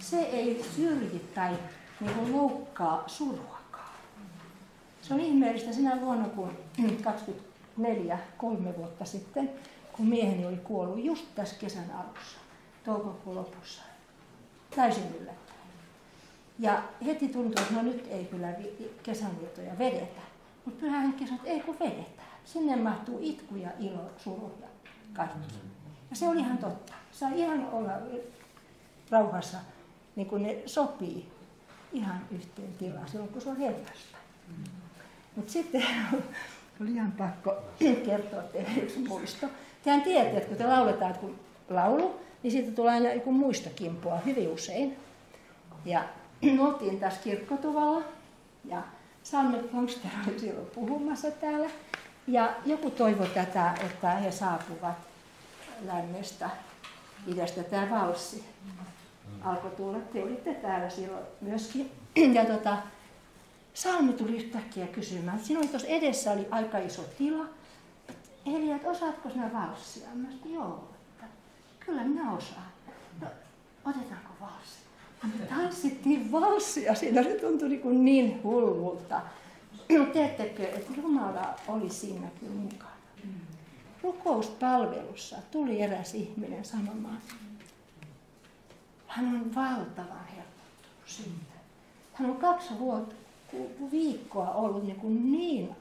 Se ei syrji tai niin loukkaa suruakaan. Se on ihmeellistä sinä vuonna, kun 24, kolme vuotta sitten, kun mieheni oli kuollut just tässä kesän alussa, toukokuun lopussa. Täysin yllättäen. Ja heti tuntui, että no nyt ei kyllä kesänvietoja vedetä. Mutta pyhän henki sanoi, että ei kun vedetään. Sinne mahtuu itku ja ilo, suru ja kaikki. Ja se oli ihan totta. Saa ihan olla rauhassa niin kuin ne sopii ihan yhteen tilaan silloin, kun se on herrasta. Mm. Mutta sitten oli ihan pakko kertoa teille yksi muisto. Tehän tiedätte, että kun te lauletaan kun laulu, niin siitä tulee aina joku muistokimpua hyvin usein. Ja me oltiin tässä kirkkotuvalla ja Salme Fongster oli silloin puhumassa täällä. Ja joku toivoi tätä, että he saapuvat lännestä, idästä tämä valssi alkoi tulla. Te olitte täällä silloin myöskin. Ja tota, Salmi tuli yhtäkkiä kysymään. Sinun tuossa edessä oli aika iso tila. Eli, että osaatko sinä valssia? Mä sanoin, joo, että kyllä minä osaan. No, otetaanko valssi? Me tanssittiin valssia siinä, se tuntui niin, niin hullulta. Teettekö, että Jumala oli siinä kyllä mukana. Rukouspalvelussa tuli eräs ihminen sanomaan, hän on valtavan helpottunut siitä. Hän on kaksi vuotta, viikkoa ollut niin, kuin niin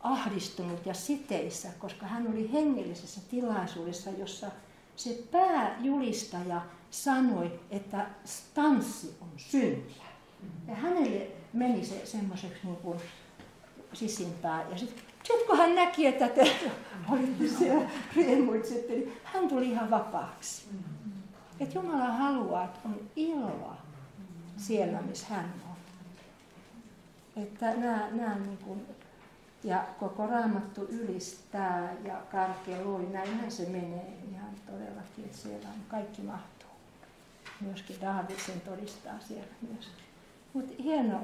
ahdistunut ja siteissä, koska hän oli hengellisessä tilaisuudessa, jossa se pääjulistaja sanoi, että stanssi on syntiä. Ja hänelle meni se semmoiseksi niin kuin sisimpään. Ja sitten sit kun hän näki, että te olitte siellä riemuitsitte, niin hän tuli ihan vapaaksi. Että Jumala haluaa, että on iloa siellä, missä hän on. Että nämä, nämä niin kuin, ja koko raamattu ylistää ja karkeloi, näinhän se menee ihan todellakin, että siellä on kaikki mahtuu. Myöskin David sen todistaa siellä myös. Mutta hieno,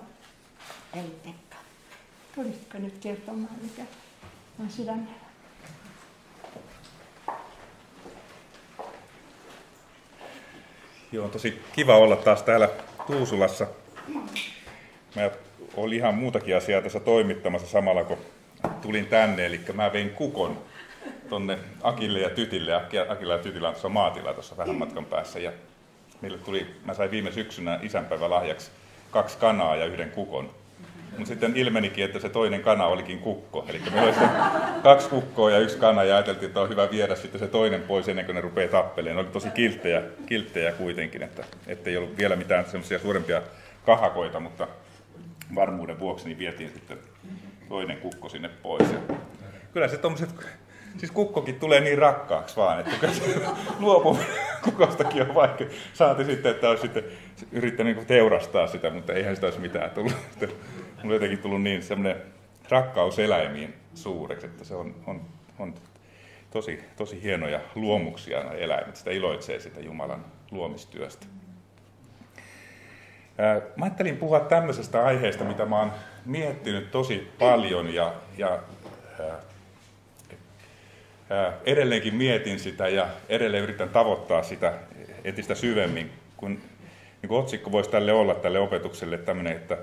ei Pekka, tulisitko nyt kertomaan, mikä on sydämellä? Joo, on tosi kiva olla taas täällä Tuusulassa. Mä olin ihan muutakin asiaa tässä toimittamassa samalla, kun tulin tänne. Eli mä vein kukon tonne Akille ja Tytille. Akilla ja Tytillä on tuossa maatila tuossa vähän matkan päässä. Ja meille tuli, mä sain viime syksynä isänpäivä lahjaksi kaksi kanaa ja yhden kukon. Mutta sitten ilmenikin, että se toinen kana olikin kukko. Eli meillä oli kaksi kukkoa ja yksi kana ja ajateltiin, että on hyvä viedä sitten se toinen pois ennen kuin ne rupeaa tappeleen. Ne oli tosi kilttejä, kilttejä kuitenkin, että ei ollut vielä mitään semmoisia suurempia kahakoita, mutta varmuuden vuoksi niin vietiin sitten toinen kukko sinne pois. Ja kyllä se tommoset, siis kukkokin tulee niin rakkaaksi vaan, että luopuminen kukostakin on vaikea. Saati sitten, että olisi sitten yrittänyt niin teurastaa sitä, mutta eihän sitä olisi mitään tullut. Mulla on jotenkin tullut niin semmoinen rakkaus eläimiin suureksi, että se on, on, on tosi, tosi hienoja luomuksia nämä eläimet. Sitä iloitsee sitä Jumalan luomistyöstä. Mä ajattelin puhua tämmöisestä aiheesta, mitä mä oon miettinyt tosi paljon ja, ja edelleenkin mietin sitä ja edelleen yritän tavoittaa sitä entistä syvemmin, kun niin kuin otsikko voisi tälle olla tälle opetukselle tämmöinen, että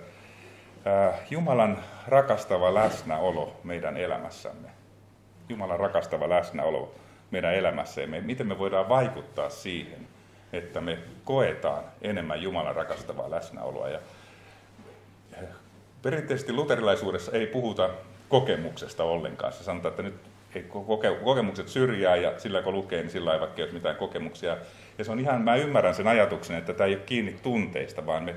Jumalan rakastava läsnäolo meidän elämässämme. Jumalan rakastava läsnäolo meidän elämässämme. Miten me voidaan vaikuttaa siihen, että me koetaan enemmän Jumalan rakastavaa läsnäoloa. Ja perinteisesti luterilaisuudessa ei puhuta kokemuksesta ollenkaan. Se sanotaan, että nyt ei kokemukset syrjää ja sillä kun lukee, niin sillä ei vaikka ole mitään kokemuksia. Ja se on ihan, mä ymmärrän sen ajatuksen, että tämä ei ole kiinni tunteista, vaan me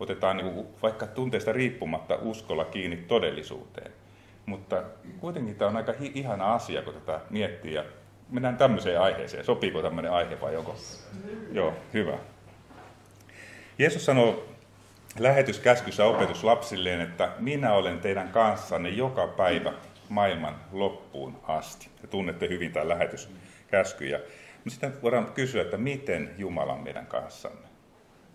otetaan niin kuin, vaikka tunteista riippumatta uskolla kiinni todellisuuteen. Mutta kuitenkin tämä on aika hi- ihana asia, kun tätä miettii. Ja mennään tämmöiseen aiheeseen. Sopiiko tämmöinen aihe vai joko? Joo, hyvä. Jeesus sanoo lähetyskäskyssä opetuslapsilleen, että minä olen teidän kanssanne joka päivä maailman loppuun asti. Ja tunnette hyvin tämän lähetyskäskyn. Mutta sitten voidaan kysyä, että miten Jumala on meidän kanssamme?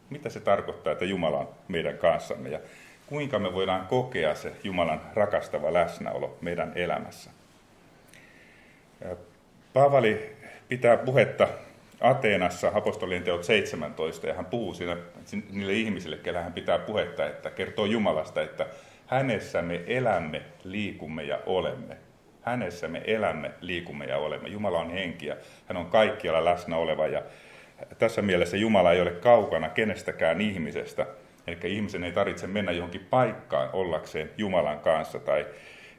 Mitä se tarkoittaa, että Jumala on meidän kanssamme? Ja kuinka me voidaan kokea se Jumalan rakastava läsnäolo meidän elämässä? Paavali pitää puhetta Ateenassa apostolien teot 17 ja hän puhuu siinä niille ihmisille, kellä hän pitää puhetta, että kertoo Jumalasta, että hänessä me elämme, liikumme ja olemme. Hänessä me elämme, liikumme ja olemme. Jumala on henki ja hän on kaikkialla läsnä oleva ja tässä mielessä Jumala ei ole kaukana kenestäkään ihmisestä. Eli ihmisen ei tarvitse mennä johonkin paikkaan ollakseen Jumalan kanssa tai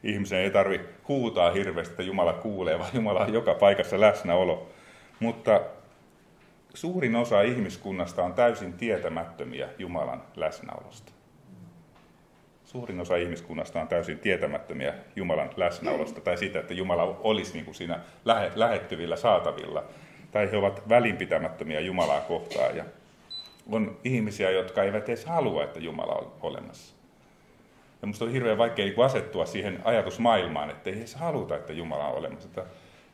ihmisen ei tarvitse huutaa hirveästi, että Jumala kuulee, vaan Jumala on joka paikassa läsnäolo. Mutta suurin osa ihmiskunnasta on täysin tietämättömiä Jumalan läsnäolosta. Suurin osa ihmiskunnasta on täysin tietämättömiä Jumalan läsnäolosta tai siitä, että Jumala olisi niin kuin siinä lähettyvillä, saatavilla. Tai he ovat välinpitämättömiä Jumalaa kohtaan. Ja on ihmisiä, jotka eivät edes halua, että Jumala on olemassa. Ja minusta on hirveän vaikea asettua siihen ajatusmaailmaan, että ei edes haluta, että Jumala on olemassa. Että,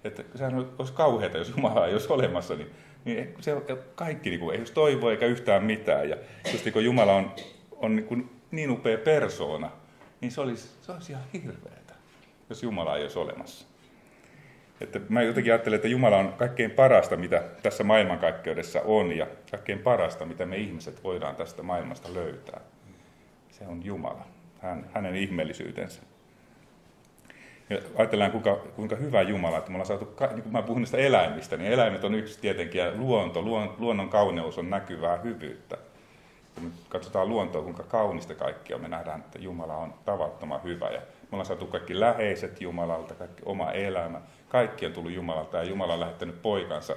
että sehän olisi kauheata, jos Jumala ei olisi olemassa, niin, niin se kaikki niin kuin, ei olisi toivoa eikä yhtään mitään. Ja just niin Jumala on, on niin, kuin niin upea persoona, niin se olisi, se olisi ihan hirveätä, jos Jumala ei olisi olemassa. Että mä jotenkin ajattelen, että Jumala on kaikkein parasta, mitä tässä maailmankaikkeudessa on, ja kaikkein parasta, mitä me ihmiset voidaan tästä maailmasta löytää. Se on Jumala hän, hänen ihmeellisyytensä. Ja ajatellaan, kuinka, kuinka hyvä Jumala, että me ollaan saatu, niin kun mä puhun niistä eläimistä, niin eläimet on yksi tietenkin, ja luonto, luon, luonnon kauneus on näkyvää hyvyyttä. Kun me katsotaan luontoa, kuinka kaunista kaikkia me nähdään, että Jumala on tavattoman hyvä. Ja me ollaan saatu kaikki läheiset Jumalalta, kaikki oma elämä, kaikki on tullut Jumalalta, ja Jumala on lähettänyt poikansa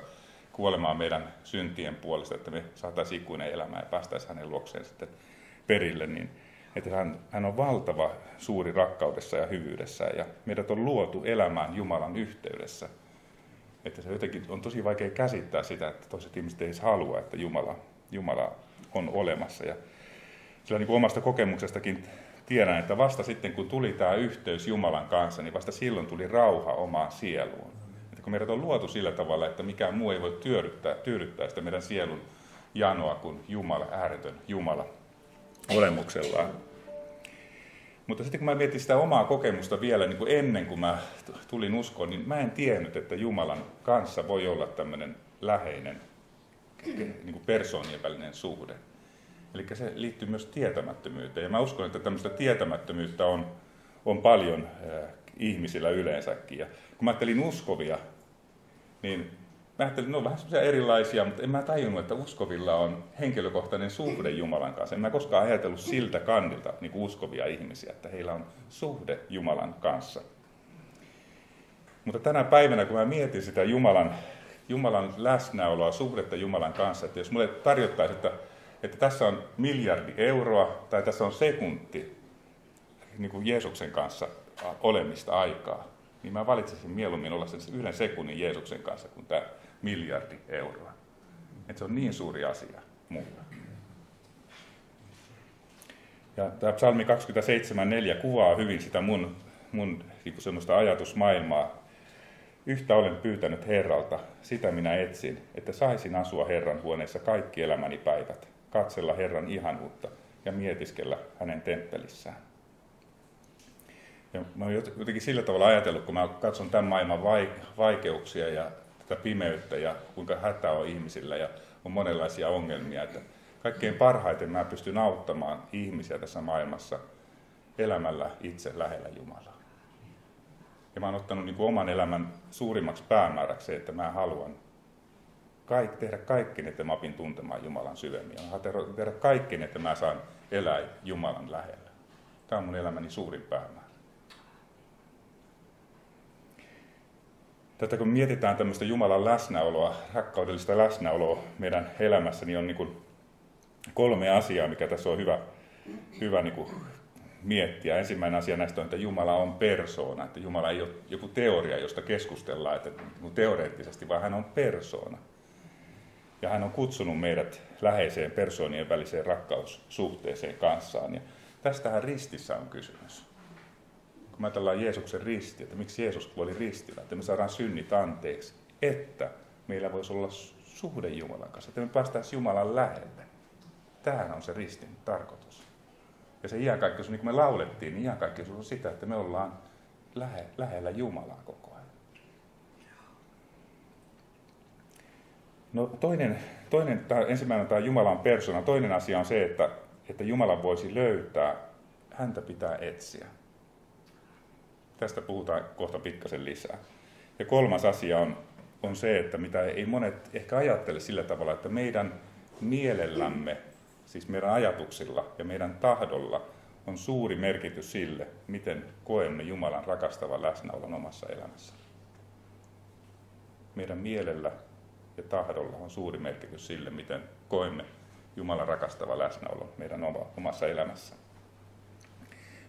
kuolemaan meidän syntien puolesta, että me saataisiin ikuinen elämä ja päästäisiin hänen luokseen sitten perille, niin että hän, hän on valtava suuri rakkaudessa ja hyvyydessä ja meidät on luotu elämään Jumalan yhteydessä. Että se jotenkin on tosi vaikea käsittää sitä, että toiset ihmiset ei halua, että Jumala, Jumala on olemassa. Ja sillä niin kuin omasta kokemuksestakin tiedän, että vasta sitten kun tuli tämä yhteys Jumalan kanssa, niin vasta silloin tuli rauha omaan sieluun. Että kun meidät on luotu sillä tavalla, että mikään muu ei voi tyydyttää, tyydyttää sitä meidän sielun janoa kuin Jumala, ääretön Jumala olemuksellaan. Mutta sitten kun mä mietin sitä omaa kokemusta vielä niin kuin ennen kuin mä tulin uskoon, niin mä en tiennyt, että Jumalan kanssa voi olla tämmöinen läheinen niin kuin persoonien välinen suhde. Eli se liittyy myös tietämättömyyteen. Ja mä uskon, että tämmöistä tietämättömyyttä on, on paljon äh, ihmisillä yleensäkin. Ja kun mä ajattelin uskovia, niin mä ajattelin, että ne on vähän semmoisia erilaisia, mutta en mä tajunnut, että uskovilla on henkilökohtainen suhde Jumalan kanssa. En mä koskaan ajatellut siltä kandilta niin kuin uskovia ihmisiä, että heillä on suhde Jumalan kanssa. Mutta tänä päivänä, kun mä mietin sitä Jumalan, Jumalan läsnäoloa, suhdetta Jumalan kanssa, että jos mulle tarjottaisiin, että, että tässä on miljardi euroa tai tässä on sekunti niin kuin Jeesuksen kanssa olemista aikaa, niin mä valitsisin mieluummin olla sen yhden sekunnin Jeesuksen kanssa kuin tämä miljardi euroa. Että se on niin suuri asia mulle. Ja tämä psalmi 27.4 kuvaa hyvin sitä mun, mun niin semmoista ajatusmaailmaa. Yhtä olen pyytänyt Herralta, sitä minä etsin, että saisin asua Herran huoneessa kaikki elämäni päivät, katsella Herran ihanuutta ja mietiskellä hänen temppelissään. Ja mä oon jotenkin sillä tavalla ajatellut, kun mä katson tämän maailman vaikeuksia ja tätä pimeyttä ja kuinka hätä on ihmisillä ja on monenlaisia ongelmia, että kaikkein parhaiten mä pystyn auttamaan ihmisiä tässä maailmassa elämällä itse lähellä Jumalaa. Ja mä oon ottanut niin kuin oman elämän suurimmaksi päämääräksi että mä haluan kaik, tehdä kaikki, että mä opin tuntemaan Jumalan syvemmin. Mä haluan tehdä kaikki, että mä saan elää Jumalan lähellä. Tämä on mun elämäni suurin päämäärä. Tätä kun mietitään tämmöistä Jumalan läsnäoloa, rakkaudellista läsnäoloa meidän elämässä, niin on niin kuin kolme asiaa, mikä tässä on hyvä, hyvä niin kuin miettiä. Ensimmäinen asia näistä on, että Jumala on persoona, että Jumala ei ole joku teoria, josta keskustellaan että niin teoreettisesti, vaan hän on persoona. Ja hän on kutsunut meidät läheiseen persoonien väliseen rakkaussuhteeseen kanssaan. Ja tästähän ristissä on kysymys kun me ajatellaan Jeesuksen risti, että miksi Jeesus kuoli ristillä, että me saadaan synnit anteeksi, että meillä voisi olla suhde Jumalan kanssa, että me päästäisiin Jumalan lähelle. Tämähän on se ristin tarkoitus. Ja se iänkaikkeus, niin kuin me laulettiin, niin iänkaikkeus on sitä, että me ollaan lähe, lähellä Jumalaa koko ajan. No toinen, toinen tämä, ensimmäinen tämä Jumalan persona. Toinen asia on se, että, että Jumala voisi löytää, häntä pitää etsiä. Tästä puhutaan kohta pikkasen lisää. Ja kolmas asia on, on se, että mitä ei monet ehkä ajattele sillä tavalla, että meidän mielellämme, siis meidän ajatuksilla ja meidän tahdolla on suuri merkitys sille, miten koemme Jumalan rakastavan läsnäolon omassa elämässä. Meidän mielellä ja tahdolla on suuri merkitys sille, miten koemme Jumalan rakastava läsnäolo meidän omassa elämässä.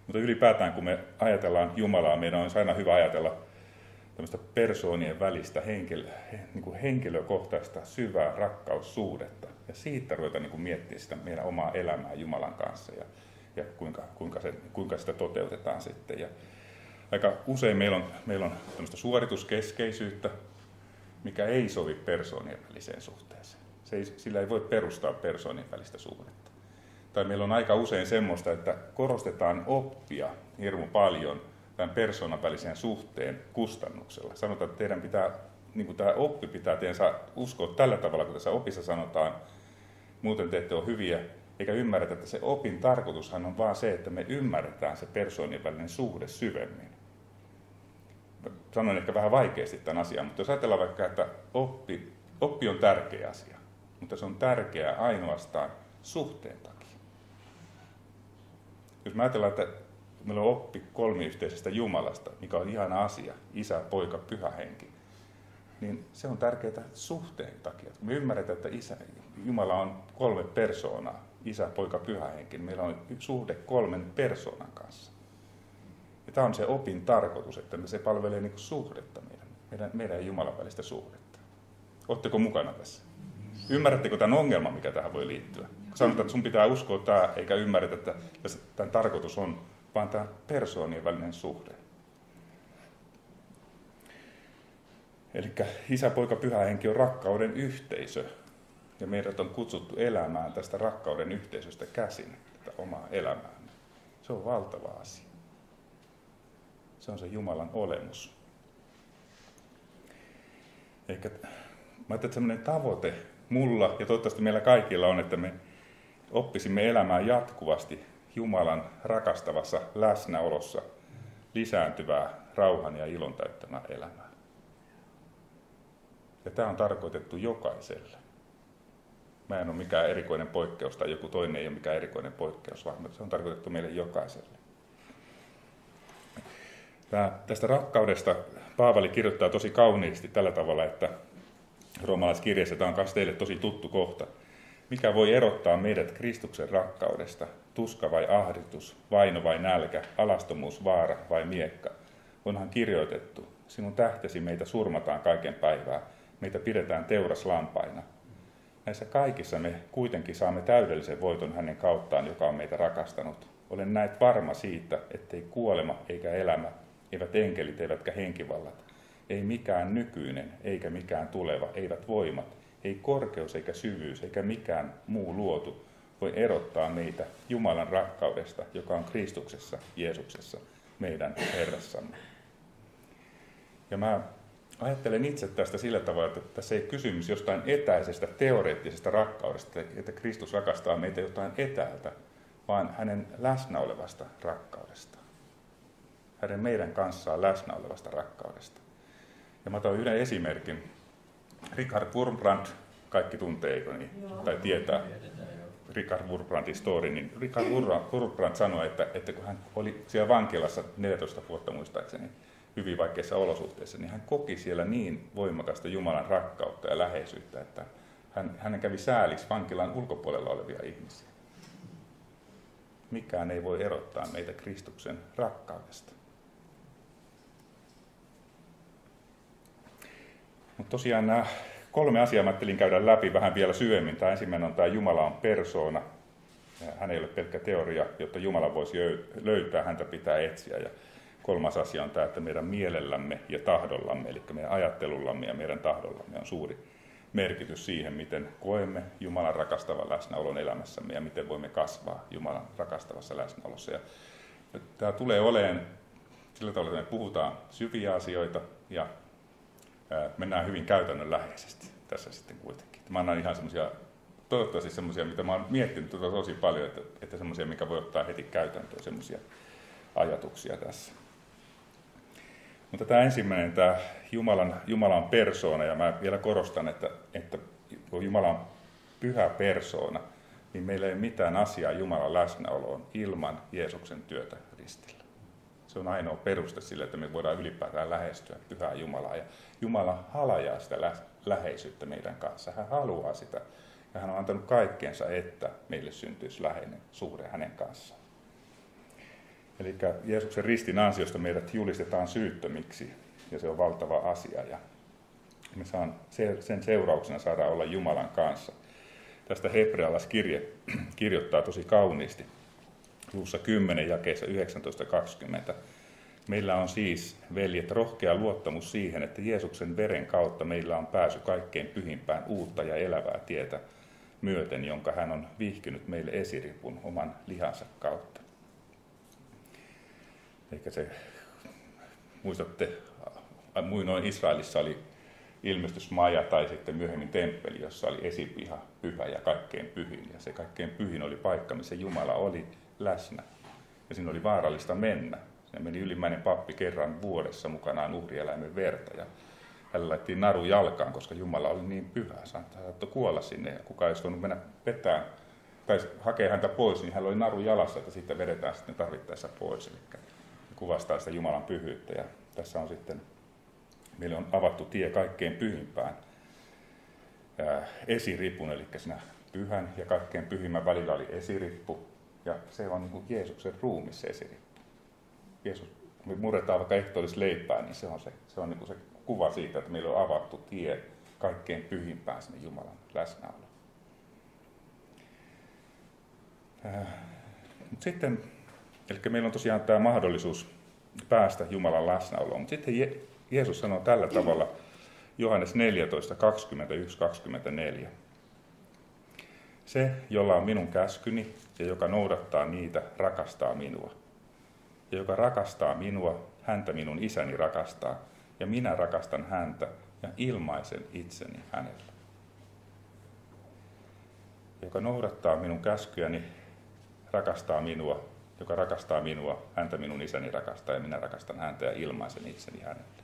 Mutta ylipäätään, kun me ajatellaan Jumalaa, meidän on aina hyvä ajatella tämmöistä persoonien välistä henkilö, niin kuin henkilökohtaista syvää rakkaussuhdetta. Ja siitä ruveta niin kuin miettimään sitä meidän omaa elämää Jumalan kanssa ja, ja kuinka, kuinka, se, kuinka sitä toteutetaan sitten. Ja aika usein meillä on, meillä on tämmöistä suorituskeskeisyyttä, mikä ei sovi persoonien väliseen suhteeseen. Se ei, sillä ei voi perustaa persoonien välistä suhdetta tai meillä on aika usein semmoista, että korostetaan oppia hirmu paljon tämän persoonan välisen suhteen kustannuksella. Sanotaan, että teidän pitää, niin kuin tämä oppi pitää teidän saa uskoa tällä tavalla, kun tässä opissa sanotaan, muuten te ette ole hyviä, eikä ymmärretä, että se opin tarkoitushan on vaan se, että me ymmärretään se persoonien välinen suhde syvemmin. Sanon ehkä vähän vaikeasti tämän asian, mutta jos ajatellaan vaikka, että oppi, oppi on tärkeä asia, mutta se on tärkeää ainoastaan suhteen takia. Jos me ajatellaan, että meillä on oppi kolmiyhteisestä Jumalasta, mikä on ihana asia, isä, poika, pyhä henki, niin se on tärkeää suhteen takia. Me ymmärretään, että isä, Jumala on kolme persoonaa, isä, poika, pyhä henki. Meillä on suhde kolmen persoonan kanssa. Ja tämä on se opin tarkoitus, että se palvelee niin suhdetta meidän, meidän, meidän ja Jumalan välistä suhdetta. Oletteko mukana tässä? Ymmärrättekö tämän ongelman, mikä tähän voi liittyä? Sanotaan, että sun pitää uskoa tämä, eikä ymmärretä, että tämän tarkoitus on vaan tämä persoonien välinen suhde. Eli isä, poika, pyhä henki on rakkauden yhteisö. Ja meidät on kutsuttu elämään tästä rakkauden yhteisöstä käsin, tätä omaa elämäämme. Se on valtava asia. Se on se Jumalan olemus. Eikä, mä ajattelin, että sellainen tavoite mulla ja toivottavasti meillä kaikilla on, että me oppisimme elämään jatkuvasti Jumalan rakastavassa läsnäolossa lisääntyvää rauhan ja ilon täyttämää elämää. Ja tämä on tarkoitettu jokaiselle. Mä en ole mikään erikoinen poikkeus tai joku toinen ei ole mikään erikoinen poikkeus, vaan se on tarkoitettu meille jokaiselle. Tämä, tästä rakkaudesta Paavali kirjoittaa tosi kauniisti tällä tavalla, että roomalaiskirjassa tämä on myös teille tosi tuttu kohta. Mikä voi erottaa meidät Kristuksen rakkaudesta? Tuska vai ahdistus, vaino vai nälkä, alastomuus, vaara vai miekka? Onhan kirjoitettu, sinun tähtesi meitä surmataan kaiken päivää, meitä pidetään teuraslampaina. Näissä kaikissa me kuitenkin saamme täydellisen voiton hänen kauttaan, joka on meitä rakastanut. Olen näet varma siitä, ettei kuolema eikä elämä, eivät enkelit eivätkä henkivallat, ei mikään nykyinen eikä mikään tuleva, eivät voimat, ei korkeus eikä syvyys eikä mikään muu luotu voi erottaa meitä Jumalan rakkaudesta, joka on Kristuksessa, Jeesuksessa, meidän Herrassamme. Ja mä ajattelen itse tästä sillä tavalla, että tässä ei kysymys jostain etäisestä teoreettisesta rakkaudesta, että Kristus rakastaa meitä jotain etäältä, vaan hänen läsnä olevasta rakkaudesta. Hänen meidän kanssaan läsnä olevasta rakkaudesta. Ja mä otan yhden esimerkin. Richard Wurmbrand, kaikki tuntee, eikö niin? Joo. Tai tietää. Richard Wurmbrandin story, niin Richard Wurmbrand sanoi, että, että kun hän oli siellä vankilassa 14 vuotta muistaakseni, hyvin vaikeissa olosuhteissa, niin hän koki siellä niin voimakasta Jumalan rakkautta ja läheisyyttä, että hän, hän kävi sääliksi vankilan ulkopuolella olevia ihmisiä. Mikään ei voi erottaa meitä Kristuksen rakkaudesta. Mutta tosiaan nämä kolme asiaa mä ajattelin käydä läpi vähän vielä syvemmin. Tämä ensimmäinen on tämä Jumala on persoona. Hän ei ole pelkkä teoria, jotta Jumala voisi löytää, häntä pitää etsiä. Ja kolmas asia on tämä, että meidän mielellämme ja tahdollamme, eli meidän ajattelullamme ja meidän tahdollamme on suuri merkitys siihen, miten koemme Jumalan rakastavan läsnäolon elämässämme ja miten voimme kasvaa Jumalan rakastavassa läsnäolossa. Ja tämä tulee olemaan sillä tavalla, että me puhutaan syviä asioita ja mennään hyvin käytännönläheisesti tässä sitten kuitenkin. Mä annan ihan semmoisia, toivottavasti semmoisia, mitä mä oon miettinyt tuota tosi paljon, että, että semmoisia, mikä voi ottaa heti käytäntöön, semmoisia ajatuksia tässä. Mutta tämä ensimmäinen, tämä Jumalan, Jumalan persoona, ja mä vielä korostan, että, että kun Jumala on pyhä persoona, niin meillä ei ole mitään asiaa Jumalan läsnäoloon ilman Jeesuksen työtä ristillä. Se on ainoa peruste sille, että me voidaan ylipäätään lähestyä pyhää Jumalaa. Ja Jumala halajaa sitä lä- läheisyyttä meidän kanssa. Hän haluaa sitä. Ja hän on antanut kaikkeensa, että meille syntyisi läheinen suhde hänen kanssaan. Eli Jeesuksen ristin ansiosta meidät julistetaan syyttömiksi, ja se on valtava asia. Ja me saan, sen seurauksena saadaan olla Jumalan kanssa. Tästä hebrealaiskirje kirjoittaa tosi kauniisti. Luussa 10 jakeessa 19.20. Meillä on siis, veljet, rohkea luottamus siihen, että Jeesuksen veren kautta meillä on pääsy kaikkein pyhimpään uutta ja elävää tietä myöten, jonka hän on vihkynyt meille esiripun oman lihansa kautta. Eikä se, muistatte, muinoin Israelissa oli ilmestysmaja tai sitten myöhemmin temppeli, jossa oli esipiha pyhä ja kaikkein pyhin. Ja se kaikkein pyhin oli paikka, missä Jumala oli läsnä. Ja siinä oli vaarallista mennä. Sinne meni ylimmäinen pappi kerran vuodessa mukanaan uhrieläimen verta. Ja hänellä laitettiin naru jalkaan, koska Jumala oli niin pyhä. Hän saattoi kuolla sinne ja kukaan ei voinut mennä vetään tai hakea häntä pois, niin hän oli naru jalassa, että siitä vedetään sitten tarvittaessa pois. Eli kuvastaa sitä Jumalan pyhyyttä. Ja tässä on sitten meille on avattu tie kaikkein pyhimpään esiripun, eli siinä pyhän ja kaikkein pyhimmän välillä oli esirippu, ja se on niin kuin Jeesuksen ruumis esirippu. Jeesus, kun me murretaan vaikka ehtoollis leipää, niin se on, se, se, on niin kuin se kuva siitä, että meillä on avattu tie kaikkein pyhimpään sinne Jumalan läsnäoloon. Äh, mutta sitten, eli meillä on tosiaan tämä mahdollisuus päästä Jumalan läsnäoloon. Mutta sitten Je- Jeesus sanoo tällä tavalla, Johannes 14, 21, 24. Se, jolla on minun käskyni ja joka noudattaa niitä, rakastaa minua. Ja joka rakastaa minua, häntä minun isäni rakastaa, ja minä rakastan häntä ja ilmaisen itseni hänelle. Joka noudattaa minun käskyäni, rakastaa minua, joka rakastaa minua, häntä minun isäni rakastaa ja minä rakastan häntä ja ilmaisen itseni hänelle.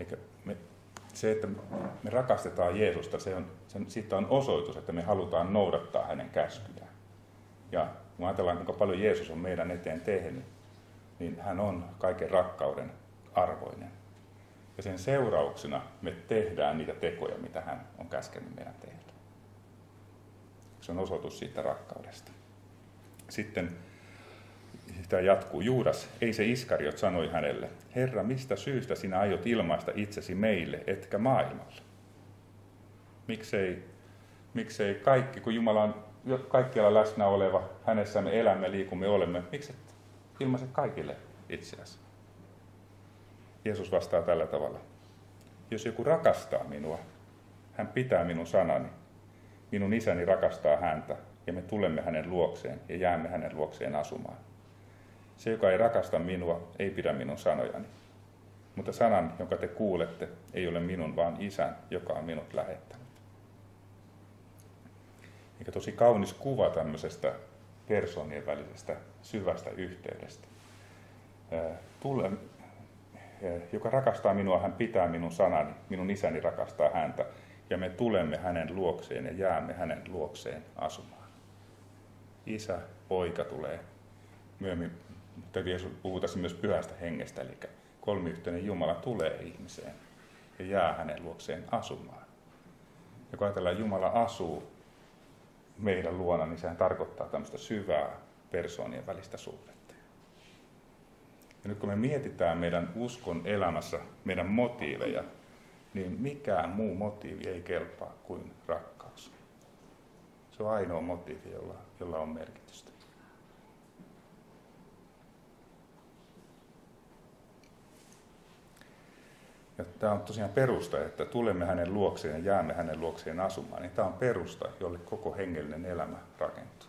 Eikä me, se, että me rakastetaan Jeesusta, se on, se, siitä on osoitus, että me halutaan noudattaa hänen käskyjään. Ja kun ajatellaan, kuinka paljon Jeesus on meidän eteen tehnyt, niin hän on kaiken rakkauden arvoinen. Ja sen seurauksena me tehdään niitä tekoja, mitä hän on käskenyt meidän tehdä. Se on osoitus siitä rakkaudesta. Sitten tämä jatkuu. Juudas, ei se Iskariot, sanoi hänelle, Herra, mistä syystä sinä aiot ilmaista itsesi meille, etkä maailmalle? Miksei, miksei kaikki, kun Jumala on kaikkialla läsnä oleva, hänessä me elämme, liikumme, olemme, miksi et ilmaise kaikille itseäsi? Jeesus vastaa tällä tavalla. Jos joku rakastaa minua, hän pitää minun sanani. Minun isäni rakastaa häntä, ja me tulemme hänen luokseen ja jäämme hänen luokseen asumaan. Se, joka ei rakasta minua, ei pidä minun sanojani. Mutta sanan, jonka te kuulette, ei ole minun, vaan isän, joka on minut lähettänyt. Eikä tosi kaunis kuva tämmöisestä persoonien välisestä syvästä yhteydestä. Tule, joka rakastaa minua, hän pitää minun sanani, minun isäni rakastaa häntä, ja me tulemme hänen luokseen ja jäämme hänen luokseen asumaan. Isä, poika tulee myöhemmin mutta Jeesus puhuu tässä myös pyhästä hengestä, eli kolmiyhteinen Jumala tulee ihmiseen ja jää hänen luokseen asumaan. Ja kun ajatellaan, että Jumala asuu meidän luona, niin sehän tarkoittaa tämmöistä syvää persoonien välistä suhdetta. Ja nyt kun me mietitään meidän uskon elämässä, meidän motiiveja, niin mikään muu motiivi ei kelpaa kuin rakkaus. Se on ainoa motiivi, jolla, jolla on merkitystä. Ja tämä on tosiaan perusta, että tulemme hänen luokseen ja jäämme hänen luokseen asumaan. Niin tämä on perusta, jolle koko hengellinen elämä rakentuu.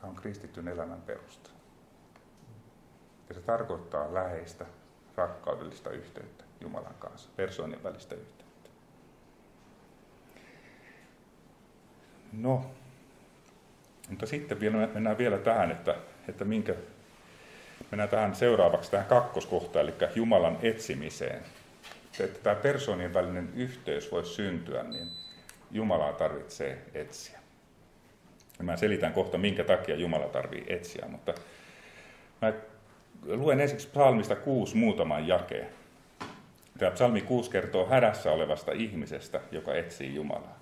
Tämä on kristityn elämän perusta. Ja se tarkoittaa läheistä, rakkaudellista yhteyttä Jumalan kanssa, persoonien välistä yhteyttä. No, mutta sitten vielä, mennään vielä tähän, että, että minkä Mennään tähän seuraavaksi tähän kakkoskohtaan, eli Jumalan etsimiseen. Se, että tämä persoonien välinen yhteys voi syntyä, niin Jumalaa tarvitsee etsiä. Ja mä selitän kohta, minkä takia Jumala tarvii etsiä, mutta mä luen ensiksi psalmista kuusi muutaman jakeen. Tämä psalmi 6 kertoo hädässä olevasta ihmisestä, joka etsii Jumalaa.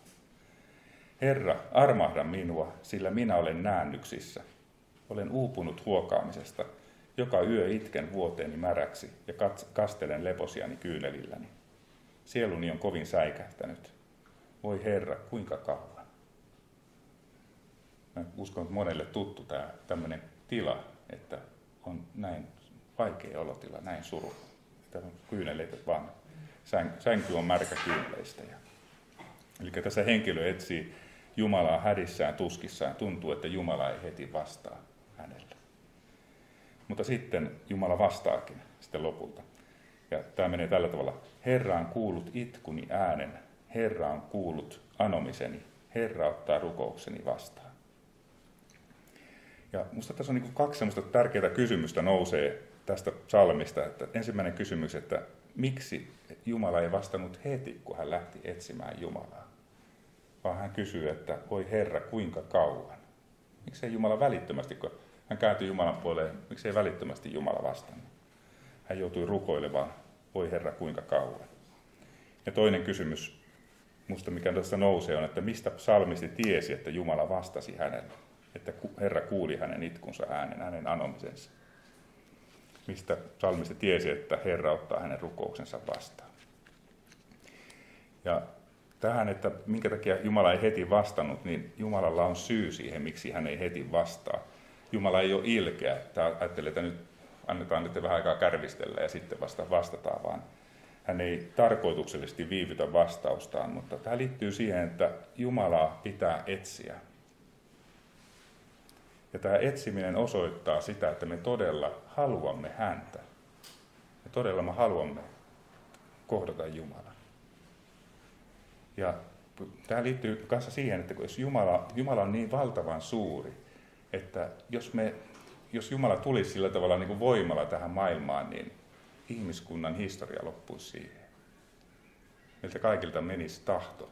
Herra, armahda minua, sillä minä olen näännyksissä. Olen uupunut huokaamisesta – joka yö itken vuoteeni märäksi ja kastelen leposiani kyynelilläni. Sieluni on kovin säikähtänyt. Voi Herra, kuinka kauan? Mä uskon, että monelle tuttu tämä tämmöinen tila, että on näin vaikea olotila, näin suru. Että on kyyneleitä vaan. Sänky on märkä kyyneleistä. Eli tässä henkilö etsii Jumalaa hädissään, tuskissaan. Tuntuu, että Jumala ei heti vastaa. Mutta sitten Jumala vastaakin sitten lopulta. Ja tämä menee tällä tavalla. Herra on kuullut itkuni äänen, Herra on kuullut anomiseni, Herra ottaa rukoukseni vastaan. Ja minusta tässä on niin kaksi sellaista tärkeää kysymystä nousee tästä salmista. Että ensimmäinen kysymys, että miksi Jumala ei vastannut heti, kun hän lähti etsimään Jumalaa? Vaan hän kysyy, että voi Herra, kuinka kauan? Miksi ei Jumala välittömästi, kun hän kääntyi Jumalan puoleen, miksei välittömästi Jumala vastannut. Hän joutui rukoilemaan Voi Herra, kuinka kauan? Ja toinen kysymys, musta mikä tässä nousee, on, että mistä psalmisti tiesi, että Jumala vastasi hänelle? Että Herra kuuli hänen itkunsa äänen, hänen anomisensa. Mistä psalmisti tiesi, että Herra ottaa hänen rukouksensa vastaan? Ja tähän, että minkä takia Jumala ei heti vastannut, niin Jumalalla on syy siihen, miksi hän ei heti vastaa. Jumala ei ole ilkeä, että ajattelee, että nyt annetaan nyt vähän aikaa kärvistellä ja sitten vasta vastataan, vaan hän ei tarkoituksellisesti viivytä vastaustaan, mutta tämä liittyy siihen, että Jumalaa pitää etsiä. Ja tämä etsiminen osoittaa sitä, että me todella haluamme häntä. Ja todella me haluamme kohdata Jumalan. Ja tämä liittyy kanssa siihen, että jos Jumala, Jumala on niin valtavan suuri, että jos, me, jos Jumala tulisi sillä tavalla niin kuin voimalla tähän maailmaan, niin ihmiskunnan historia loppuisi siihen. Meiltä kaikilta menisi tahto.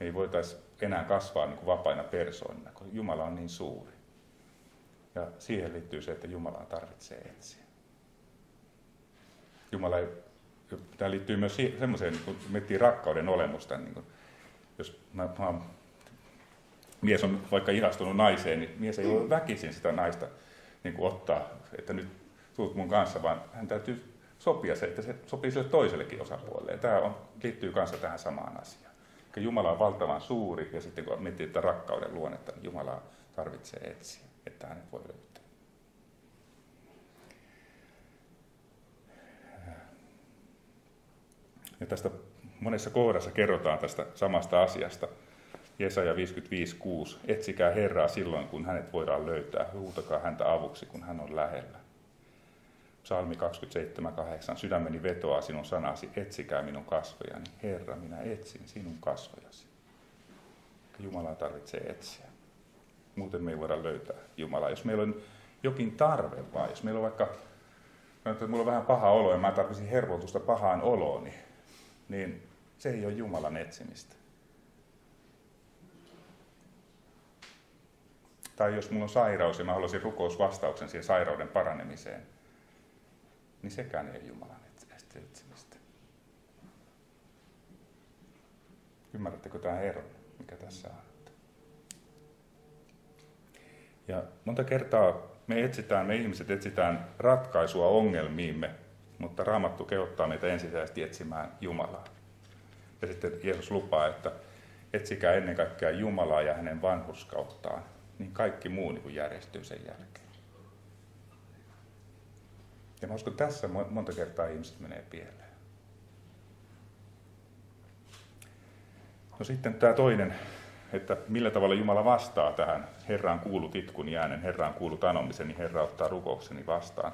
Me ei voitaisi enää kasvaa niin kuin vapaina persoonina, kun Jumala on niin suuri. Ja siihen liittyy se, että Jumalaa tarvitsee etsiä. Jumala ei, tämä liittyy myös semmoiseen, niin kun miettii rakkauden olemusta, niin kuin, jos mä, mä, mies on vaikka ihastunut naiseen, niin mies ei voi väkisin sitä naista niin kuin ottaa, että nyt tulet mun kanssa, vaan hän täytyy sopia se, että se sopii sille toisellekin osapuolelle. Ja tämä on, liittyy kanssa tähän samaan asiaan. Eli Jumala on valtavan suuri, ja sitten kun miettii että rakkauden luonnetta, niin Jumala tarvitsee etsiä, että hänet voi löytää. Ja tästä monessa kohdassa kerrotaan tästä samasta asiasta. Jesaja 55.6. Etsikää Herraa silloin, kun hänet voidaan löytää. Huutakaa häntä avuksi, kun hän on lähellä. Psalmi 27.8. Sydämeni vetoaa sinun sanasi, etsikää minun kasvojani. Herra, minä etsin sinun kasvojasi. Jumalaa tarvitsee etsiä. Muuten me ei voida löytää Jumalaa. Jos meillä on jokin tarve vai jos meillä on vaikka, että mulla on vähän paha olo ja mä tarvitsin hervotusta pahaan olooni, niin se ei ole Jumalan etsimistä. Tai jos mulla on sairaus ja mä haluaisin rukousvastauksen siihen sairauden paranemiseen, niin sekään ei Jumalan etsimistä. Ymmärrättekö tämä ero, mikä tässä on? Ja monta kertaa me etsitään, me ihmiset etsitään ratkaisua ongelmiimme, mutta Raamattu kehottaa meitä ensisijaisesti etsimään Jumalaa. Ja sitten Jeesus lupaa, että etsikää ennen kaikkea Jumalaa ja hänen vanhurskauttaan, niin kaikki muu niin kuin järjestyy sen jälkeen. Ja mä uskon, että tässä monta kertaa ihmiset menee pieleen. No sitten tämä toinen, että millä tavalla Jumala vastaa tähän. Herraan kuulut itkun jäänen, Herraan kuulut anomisen, niin Herra ottaa rukoukseni vastaan.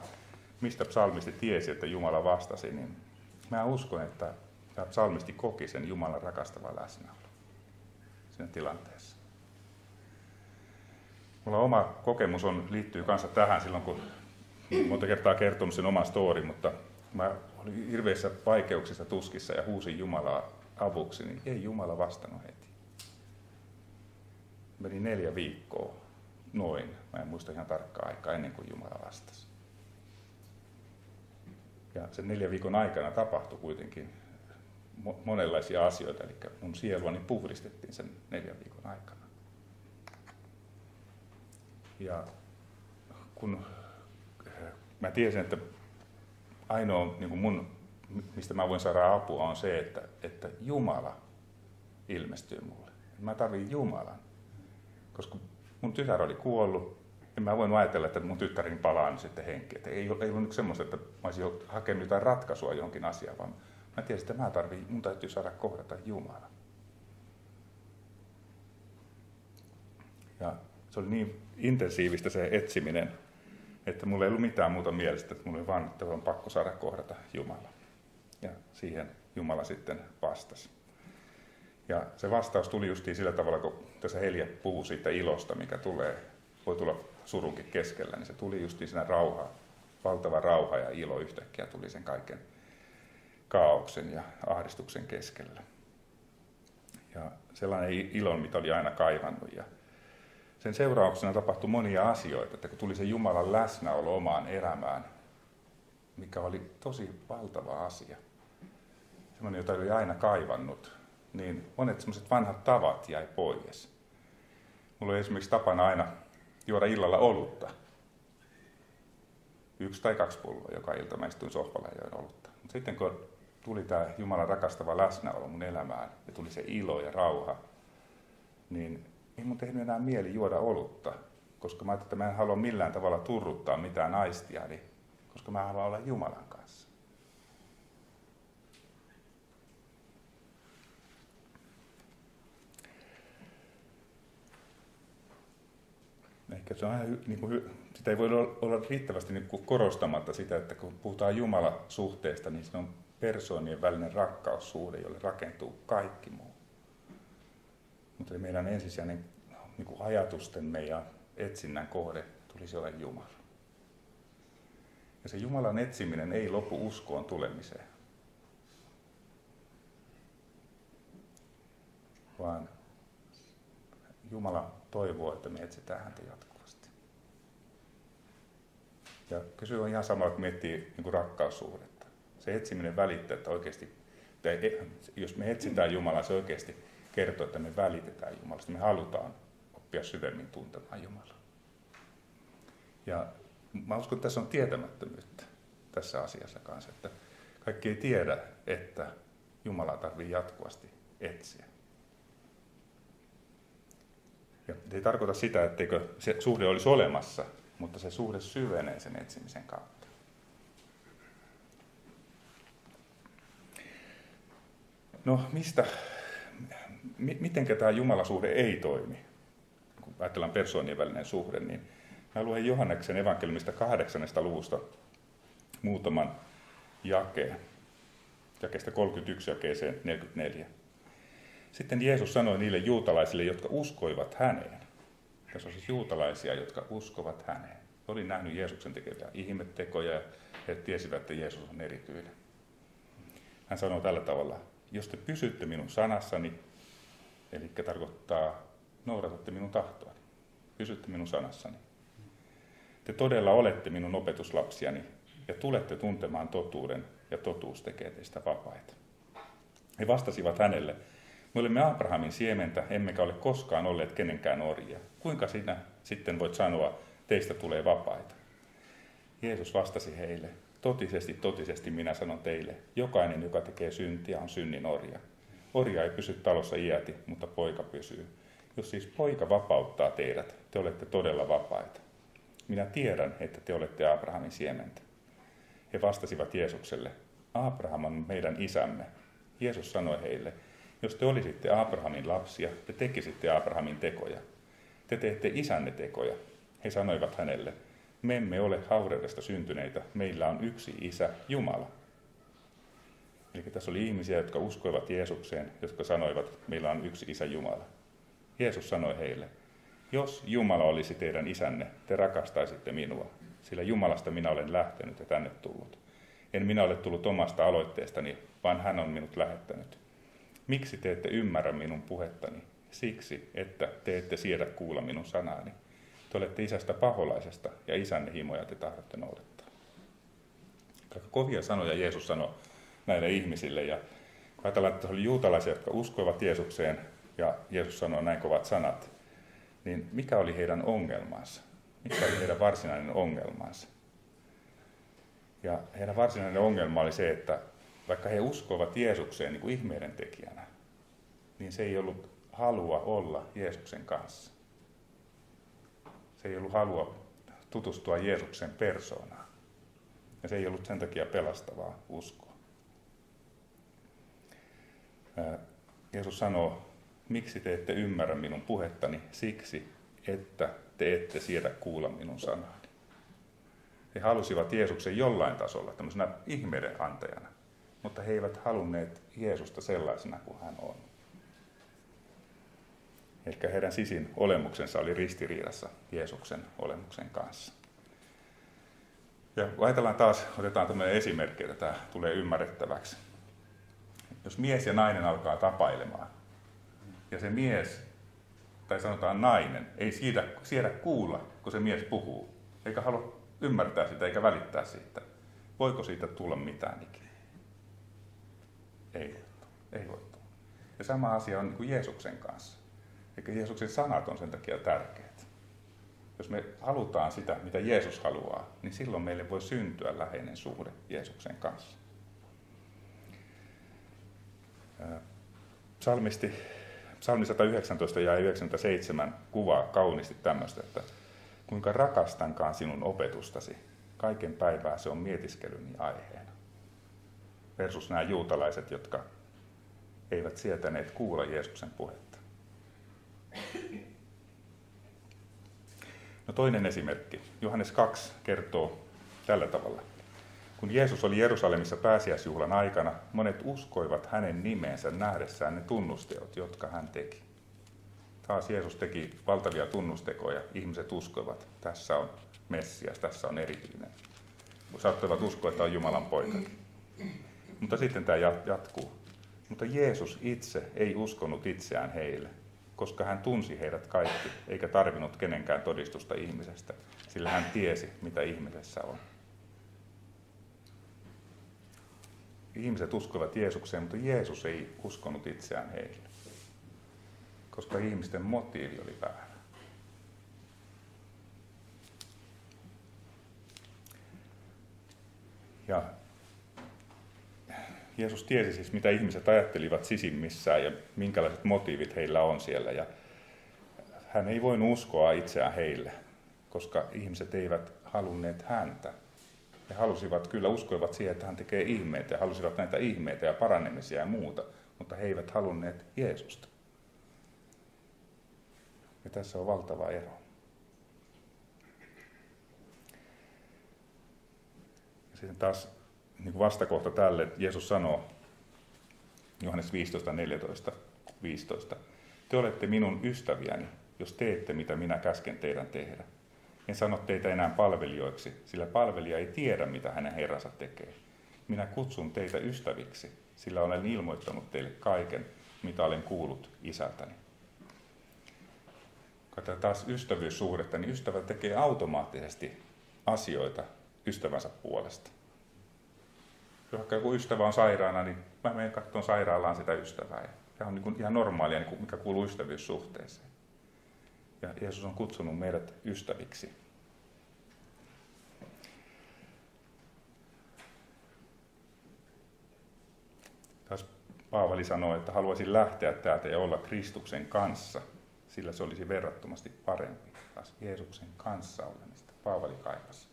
Mistä psalmisti tiesi, että Jumala vastasi, niin mä uskon, että tämä psalmisti koki sen Jumalan rakastava läsnäolo siinä tilanteessa. Mulla oma kokemus on, liittyy kanssa tähän silloin, kun monta kertaa kertonut sen oman story, mutta mä olin hirveissä vaikeuksissa, tuskissa ja huusin Jumalaa avuksi, niin ei Jumala vastannut heti. Meni neljä viikkoa, noin, mä en muista ihan tarkkaa aikaa ennen kuin Jumala vastasi. Ja sen neljän viikon aikana tapahtui kuitenkin monenlaisia asioita, eli mun sieluani puhdistettiin sen neljän viikon aikana. Ja kun mä tiesin, että ainoa niin kuin mun, mistä mä voin saada apua, on se, että, että Jumala ilmestyy mulle. Mä tarvitsen Jumalan. Koska mun tytär oli kuollut, ja mä voin ajatella, että mun tyttäreni palaa nyt sitten henki. Että ei, ei ollut semmoista, että mä olisin hakenut jotain ratkaisua johonkin asiaan, vaan mä tiesin, että mä tarvitsen, mun täytyy saada kohdata Jumala. Ja se oli niin intensiivistä se etsiminen, että mulla ei ollut mitään muuta mielestä, että mulla oli vaan, että on pakko saada kohdata Jumala. Ja siihen Jumala sitten vastasi. Ja se vastaus tuli justiin sillä tavalla, kun tässä Helja puhuu siitä ilosta, mikä tulee, voi tulla surunkin keskellä, niin se tuli justiin siinä rauha, valtava rauha ja ilo yhtäkkiä tuli sen kaiken kaauksen ja ahdistuksen keskellä. Ja sellainen ilo, mitä oli aina kaivannut. Ja sen seurauksena tapahtui monia asioita, että kun tuli se Jumalan läsnäolo omaan elämään, mikä oli tosi valtava asia. Semmoinen, jota oli aina kaivannut, niin monet semmoiset vanhat tavat jäi pois. Mulla oli esimerkiksi tapana aina juoda illalla olutta. Yksi tai kaksi pulloa joka ilta mä istuin sohvalla ja join olutta. Mutta sitten kun tuli tämä Jumalan rakastava läsnäolo mun elämään ja tuli se ilo ja rauha, niin ei mun tehnyt enää mieli juoda olutta, koska mä ajattelin, että mä en halua millään tavalla turruttaa mitään naistia, niin, koska mä haluan olla Jumalan kanssa. Ehkä se on aina, niin kuin, sitä ei voi olla riittävästi niin kuin korostamatta sitä, että kun puhutaan Jumala-suhteesta, niin se on persoonien välinen rakkaussuhde, jolle rakentuu kaikki muu. Mutta meidän ensisijainen niin kuin ajatustemme ja etsinnän kohde tulisi olla Jumala. Ja se Jumalan etsiminen ei lopu uskoon tulemiseen, vaan Jumala toivoo, että me etsitään häntä jatkuvasti. Ja kysy on ihan samalla, kun miettii niin kuin rakkaussuhdetta. Se etsiminen välittää, että oikeasti, että jos me etsitään Jumalaa, se oikeasti kertoo, että me välitetään Jumalasta. Me halutaan oppia syvemmin tuntemaan Jumalaa. Ja mä uskon, että tässä on tietämättömyyttä tässä asiassa kanssa, että kaikki ei tiedä, että Jumalaa tarvii jatkuvasti etsiä. Ja ei tarkoita sitä, etteikö se suhde olisi olemassa, mutta se suhde syvenee sen etsimisen kautta. No mistä, miten tämä Jumalasuhde ei toimi? Kun ajatellaan persoonien välinen suhde, niin mä luen Johanneksen evankeliumista kahdeksannesta luvusta muutaman jakeen. Jakeesta 31 jakeeseen 44. Sitten Jeesus sanoi niille juutalaisille, jotka uskoivat häneen. Tässä on siis juutalaisia, jotka uskovat häneen. He oli nähnyt Jeesuksen tekeviä ihmettekoja ja he tiesivät, että Jeesus on erityinen. Hän sanoi tällä tavalla, jos te pysytte minun sanassani, eli tarkoittaa noudatatte minun tahtoani, pysytte minun sanassani. Te todella olette minun opetuslapsiani ja tulette tuntemaan totuuden ja totuus tekee teistä vapaita. He vastasivat hänelle, me olemme Abrahamin siementä, emmekä ole koskaan olleet kenenkään orjia. Kuinka sinä sitten voit sanoa, teistä tulee vapaita? Jeesus vastasi heille, totisesti, totisesti minä sanon teille, jokainen, joka tekee syntiä, on synnin orja. Orja ei pysy talossa iäti, mutta poika pysyy. Jos siis poika vapauttaa teidät, te olette todella vapaita. Minä tiedän, että te olette Abrahamin siementä. He vastasivat Jeesukselle, Abraham on meidän isämme. Jeesus sanoi heille, jos te olisitte Abrahamin lapsia, te tekisitte Abrahamin tekoja. Te teette isänne tekoja. He sanoivat hänelle, me emme ole haureudesta syntyneitä, meillä on yksi isä, Jumala. Eli tässä oli ihmisiä, jotka uskoivat Jeesukseen, jotka sanoivat, että meillä on yksi isä Jumala. Jeesus sanoi heille, jos Jumala olisi teidän isänne, te rakastaisitte minua, sillä Jumalasta minä olen lähtenyt ja tänne tullut. En minä ole tullut omasta aloitteestani, vaan hän on minut lähettänyt. Miksi te ette ymmärrä minun puhettani? Siksi, että te ette siedä kuulla minun sanaani. Te olette isästä paholaisesta ja isänne himoja te tahdotte noudattaa. Aika kovia sanoja Jeesus sanoi näille ihmisille. Ja kun ajatellaan, että oli juutalaisia, jotka uskoivat Jeesukseen, ja Jeesus sanoi näin kovat sanat, niin mikä oli heidän ongelmansa? Mikä oli heidän varsinainen ongelmansa? Ja heidän varsinainen ongelma oli se, että vaikka he uskoivat Jeesukseen niin kuin ihmeiden tekijänä, niin se ei ollut halua olla Jeesuksen kanssa. Se ei ollut halua tutustua Jeesuksen persoonaan. Ja se ei ollut sen takia pelastavaa uskoa. Jeesus sanoo, miksi te ette ymmärrä minun puhettani? Siksi, että te ette siedä kuulla minun sanaani. He halusivat Jeesuksen jollain tasolla, tämmöisenä ihmeiden antajana mutta he eivät halunneet Jeesusta sellaisena kuin hän on. Eli heidän sisin olemuksensa oli ristiriidassa Jeesuksen olemuksen kanssa. Ja ajatellaan taas, otetaan tämmöinen esimerkki, että tämä tulee ymmärrettäväksi. Jos mies ja nainen alkaa tapailemaan, ja se mies, tai sanotaan nainen, ei siedä, siedä kuulla, kun se mies puhuu, eikä halua ymmärtää sitä eikä välittää siitä, voiko siitä tulla mitään ikinä? Ei, ei voi tulla. Ja sama asia on niin kuin Jeesuksen kanssa. Eikä Jeesuksen sanat on sen takia tärkeät. Jos me halutaan sitä, mitä Jeesus haluaa, niin silloin meille voi syntyä läheinen suhde Jeesuksen kanssa. Psalmisti, psalmi 119 ja 97 kuvaa kauniisti tämmöistä, että kuinka rakastankaan sinun opetustasi, kaiken päivää se on mietiskelyni aiheena. Versus nämä juutalaiset, jotka eivät sietäneet kuulla Jeesuksen puhetta. No toinen esimerkki. Johannes 2 kertoo tällä tavalla. Kun Jeesus oli Jerusalemissa pääsiäisjuhlan aikana, monet uskoivat hänen nimeensä nähdessään ne tunnusteot, jotka hän teki. Taas Jeesus teki valtavia tunnustekoja. Ihmiset uskoivat, tässä on Messias, tässä on erityinen. Saattoivat uskoa, että on Jumalan poika. Mutta sitten tämä jatkuu. Mutta Jeesus itse ei uskonut itseään heille, koska hän tunsi heidät kaikki, eikä tarvinnut kenenkään todistusta ihmisestä, sillä hän tiesi, mitä ihmisessä on. Ihmiset uskoivat Jeesukseen, mutta Jeesus ei uskonut itseään heille, koska ihmisten motiivi oli väärä. Ja Jeesus tiesi siis, mitä ihmiset ajattelivat sisimmissään ja minkälaiset motiivit heillä on siellä. Ja hän ei voinut uskoa itseään heille, koska ihmiset eivät halunneet häntä. He halusivat, kyllä uskoivat siihen, että hän tekee ihmeitä ja halusivat näitä ihmeitä ja parannemisia ja muuta, mutta he eivät halunneet Jeesusta. Ja tässä on valtava ero. Ja sitten taas niin vastakohta tälle, että Jeesus sanoo Johannes 15, 14, 15. Te olette minun ystäviäni, jos teette mitä minä käsken teidän tehdä. En sano teitä enää palvelijoiksi, sillä palvelija ei tiedä, mitä hänen herransa tekee. Minä kutsun teitä ystäviksi, sillä olen ilmoittanut teille kaiken, mitä olen kuullut isältäni. Katsotaan taas ystävyyssuhdetta, niin ystävä tekee automaattisesti asioita ystävänsä puolesta. Jos vaikka joku ystävä on sairaana, niin mä menen katsomaan sairaalaan sitä ystävää. Ja on niin ihan normaalia, niin mikä kuuluu ystävyyssuhteeseen. Ja Jeesus on kutsunut meidät ystäviksi. Taas Paavali sanoi, että haluaisin lähteä täältä ja olla Kristuksen kanssa, sillä se olisi verrattomasti parempi. Taas Jeesuksen kanssa olemista. Paavali kaipasi.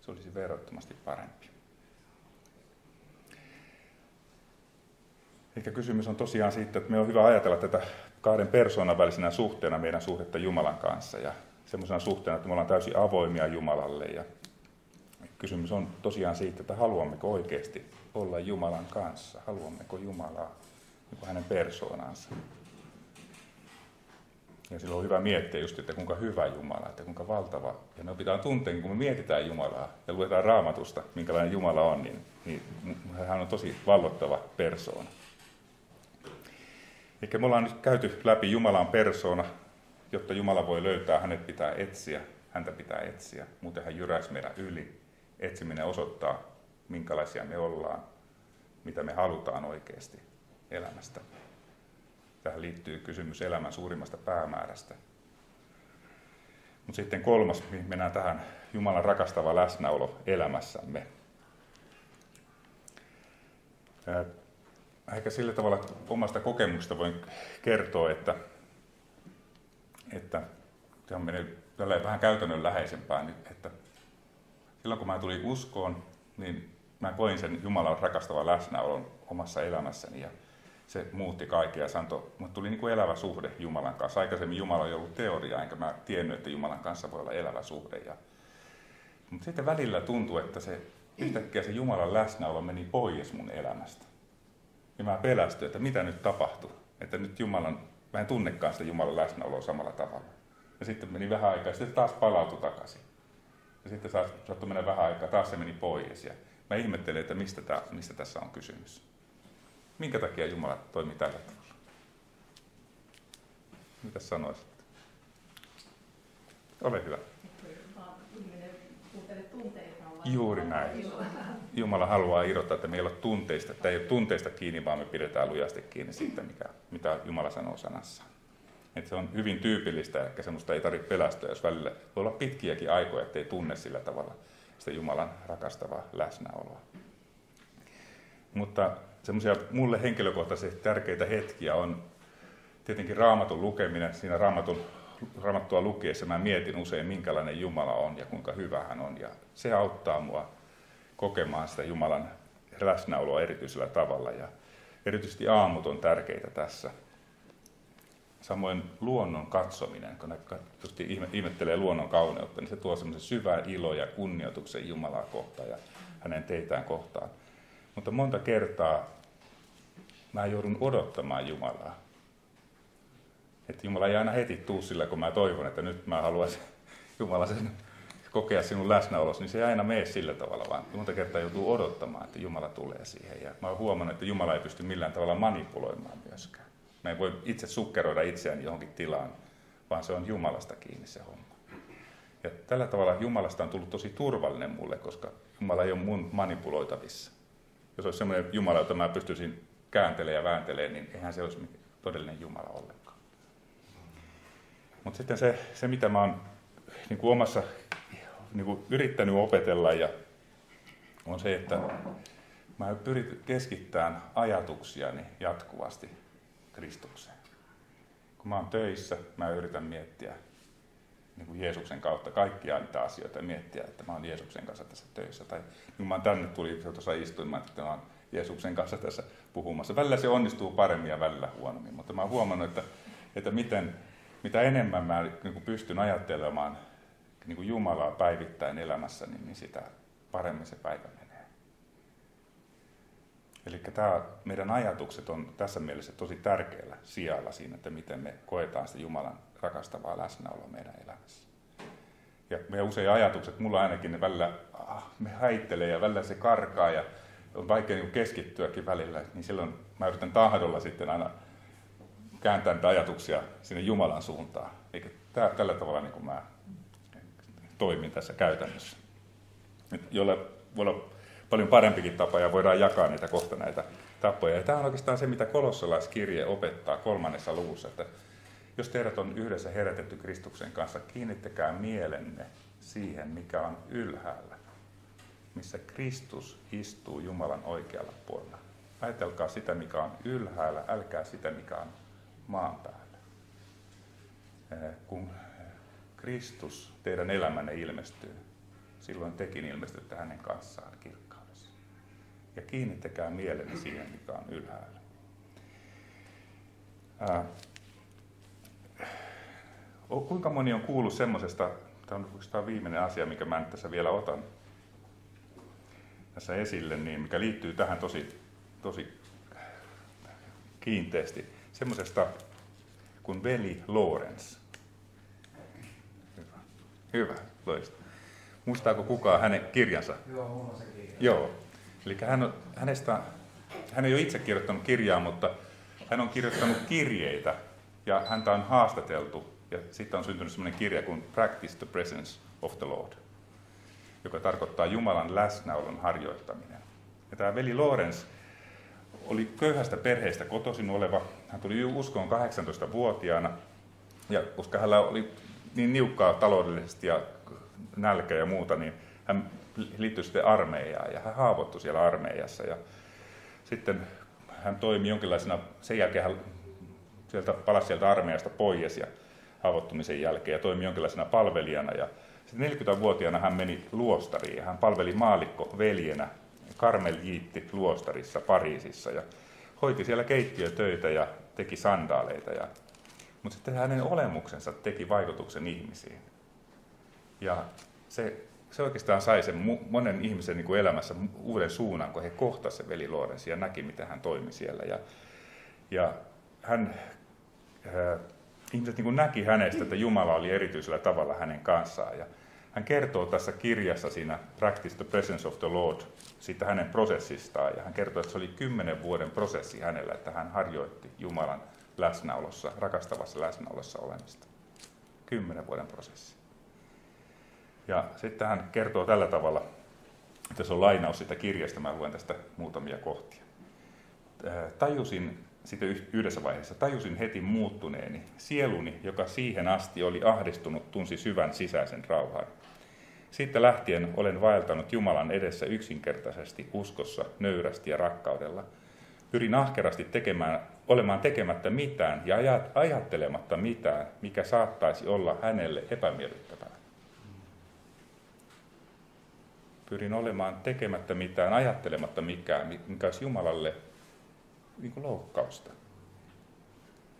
Se olisi verrattomasti parempi. Eli kysymys on tosiaan siitä, että me on hyvä ajatella tätä kahden persoonan välisenä suhteena meidän suhdetta Jumalan kanssa ja semmoisena suhteena, että me ollaan täysin avoimia Jumalalle. Ja kysymys on tosiaan siitä, että haluammeko oikeasti olla Jumalan kanssa, haluammeko Jumalaa niin hänen persoonansa. Ja silloin on hyvä miettiä just, että kuinka hyvä Jumala, että kuinka valtava. Ja me pitää tuntea, kun me mietitään Jumalaa ja luetaan raamatusta, minkälainen Jumala on, niin, niin hän on tosi vallottava persoona. Eli me ollaan nyt käyty läpi Jumalan persoona, jotta Jumala voi löytää, hänet pitää etsiä, häntä pitää etsiä, muuten hän jyräisi meidän yli. Etsiminen osoittaa, minkälaisia me ollaan, mitä me halutaan oikeasti elämästä. Tähän liittyy kysymys elämän suurimmasta päämäärästä. Mutta sitten kolmas, mennään tähän Jumalan rakastava läsnäolo elämässämme ehkä sillä tavalla omasta kokemuksesta voin kertoa, että, että tämä menee vähän käytännönläheisempään, että silloin kun mä tulin uskoon, niin mä koin sen Jumalan rakastavan läsnäolon omassa elämässäni ja se muutti kaikkea. Se antoi, mutta tuli niin kuin elävä suhde Jumalan kanssa. Aikaisemmin Jumala ei ollut teoria, enkä mä tiennyt, että Jumalan kanssa voi olla elävä suhde. Ja, mutta sitten välillä tuntui, että se yhtäkkiä se Jumalan läsnäolo meni pois mun elämästä. Ja mä pelästyin, että mitä nyt tapahtuu. Että nyt Jumalan, mä en tunnekaan sitä Jumalan läsnäoloa samalla tavalla. Ja sitten meni vähän aikaa, ja sitten taas palautui takaisin. Ja sitten saattoi mennä vähän aikaa, taas se meni pois. Ja mä ihmettelin, että mistä, tää, mistä tässä on kysymys. Minkä takia Jumala toimii tällä tavalla? Mitä sanoisit? Ole hyvä. Juuri näin. Jumala haluaa irrottaa, että meillä ei ole tunteista, että ei ole tunteista kiinni, vaan me pidetään lujasti kiinni siitä, mikä, mitä Jumala sanoo sanassa. Et se on hyvin tyypillistä, että semmoista ei tarvitse pelästyä, jos välillä voi olla pitkiäkin aikoja, ettei tunne sillä tavalla sitä Jumalan rakastavaa läsnäoloa. Mutta semmoisia mulle henkilökohtaisesti tärkeitä hetkiä on tietenkin raamatun lukeminen. Siinä raamatun, raamattua lukiessa mä mietin usein, minkälainen Jumala on ja kuinka hyvä hän on. Ja se auttaa mua kokemaan sitä Jumalan läsnäoloa erityisellä tavalla. Ja erityisesti aamut on tärkeitä tässä. Samoin luonnon katsominen, kun ne ihmettelee luonnon kauneutta, niin se tuo semmoisen syvää ilo ja kunnioituksen Jumalaa kohtaan ja hänen teitään kohtaan. Mutta monta kertaa mä joudun odottamaan Jumalaa. Että Jumala ei aina heti tuu sillä, kun mä toivon, että nyt mä haluaisin Jumala sen kokea sinun läsnäolos, niin se ei aina mene sillä tavalla, vaan monta kertaa joutuu odottamaan, että Jumala tulee siihen. Ja mä oon huomannut, että Jumala ei pysty millään tavalla manipuloimaan myöskään. Mä en voi itse sukkeroida itseäni johonkin tilaan, vaan se on Jumalasta kiinni se homma. Ja tällä tavalla Jumalasta on tullut tosi turvallinen mulle, koska Jumala ei ole mun manipuloitavissa. Jos olisi sellainen Jumala, jota mä pystyisin kääntelemään ja vääntelemään, niin eihän se olisi todellinen Jumala ollenkaan. Mutta sitten se, se, mitä mä oon niin kuin omassa niin kuin yrittänyt opetella, ja on se, että mä pyrin keskittämään ajatuksiani jatkuvasti Kristukseen. Kun mä oon töissä, mä yritän miettiä niin kuin Jeesuksen kautta kaikkia niitä asioita ja miettiä, että mä oon Jeesuksen kanssa tässä töissä. Tai kun mä tänne tuli, tuossa istuin, mä että mä oon Jeesuksen kanssa tässä puhumassa. Välillä se onnistuu paremmin ja välillä huonommin, mutta mä oon huomannut, että, että miten, mitä enemmän mä niin kuin pystyn ajattelemaan niin kuin Jumalaa päivittäin elämässä, niin, niin sitä paremmin se päivä menee. Eli tämä, meidän ajatukset on tässä mielessä tosi tärkeällä sijalla siinä, että miten me koetaan sitä Jumalan rakastavaa läsnäoloa meidän elämässä. Ja meidän usein ajatukset, mulla ainakin ne välillä, ah, me häittelee ja välillä se karkaa ja on vaikea niin keskittyäkin välillä, niin silloin mä yritän tahdolla sitten aina kääntää niitä ajatuksia sinne Jumalan suuntaan. Eikä tää, tällä tavalla niin kuin mä toimin tässä käytännössä. Jolle voi olla paljon parempikin tapa ja voidaan jakaa niitä kohta näitä tapoja. Ja tämä on oikeastaan se, mitä kolossalaiskirje opettaa kolmannessa luvussa, että jos teidät on yhdessä herätetty Kristuksen kanssa, kiinnittäkää mielenne siihen, mikä on ylhäällä, missä Kristus istuu Jumalan oikealla puolella. Ajatelkaa sitä, mikä on ylhäällä, älkää sitä, mikä on maan päällä. Eh, kun Kristus teidän elämänne ilmestyy, silloin tekin ilmestytte hänen kanssaan. Ja kiinnittäkää mielenne siihen, mikä on ylhäällä. Ää, kuinka moni on kuullut semmoisesta, tämä on viimeinen asia, mikä mä nyt tässä vielä otan tässä esille, niin mikä liittyy tähän tosi, tosi kiinteästi, semmoisesta kuin veli Lorenz. Hyvä, hyvä, loista. Muistaako kukaan hänen kirjansa? Joo, mulla on se kirja. Joo. Eli hän, on, hänestä, hän ei ole itse kirjoittanut kirjaa, mutta hän on kirjoittanut kirjeitä ja häntä on haastateltu. Ja sitten on syntynyt sellainen kirja kuin Practice the Presence of the Lord, joka tarkoittaa Jumalan läsnäolon harjoittaminen. Ja tämä veli Lorenz oli köyhästä perheestä kotoisin oleva. Hän tuli uskoon 18-vuotiaana, ja koska hänellä oli niin niukkaa taloudellisesti ja nälkä ja muuta, niin hän liittyi sitten armeijaan ja hän haavoittui siellä armeijassa. Ja sitten hän toimi jonkinlaisena, sen jälkeen hän sieltä, palasi sieltä armeijasta pois ja haavoittumisen jälkeen ja toimi jonkinlaisena palvelijana. Ja sitten 40-vuotiaana hän meni luostariin ja hän palveli maalikko veljenä Karmeljiitti luostarissa Pariisissa ja hoiti siellä keittiötöitä ja teki sandaaleita. Ja, mutta sitten hänen olemuksensa teki vaikutuksen ihmisiin. Ja se, se oikeastaan sai sen monen ihmisen niin kuin elämässä uuden suunnan, kun he kohtasivat veli Lorenzi ja näki, miten hän toimi siellä. Ja, ja hän, äh, ihmiset niin kuin näki hänestä, että Jumala oli erityisellä tavalla hänen kanssaan. Ja hän kertoo tässä kirjassa siinä Practice the Presence of the Lord siitä hänen prosessistaan. Ja hän kertoo, että se oli kymmenen vuoden prosessi hänellä, että hän harjoitti Jumalan läsnäolossa, rakastavassa läsnäolossa olemista. Kymmenen vuoden prosessi. Ja sitten hän kertoo tällä tavalla, Tässä on lainaus sitä kirjasta, mä luen tästä muutamia kohtia. Tajusin sitten yhdessä vaiheessa, tajusin heti muuttuneeni. Sieluni, joka siihen asti oli ahdistunut, tunsi syvän sisäisen rauhan. Siitä lähtien olen vaeltanut Jumalan edessä yksinkertaisesti, uskossa, nöyrästi ja rakkaudella. Pyrin ahkerasti tekemään, olemaan tekemättä mitään ja ajattelematta mitään, mikä saattaisi olla hänelle epämiellyttävää. Pyrin olemaan tekemättä mitään, ajattelematta mikään, mikä olisi Jumalalle niin kuin loukkausta.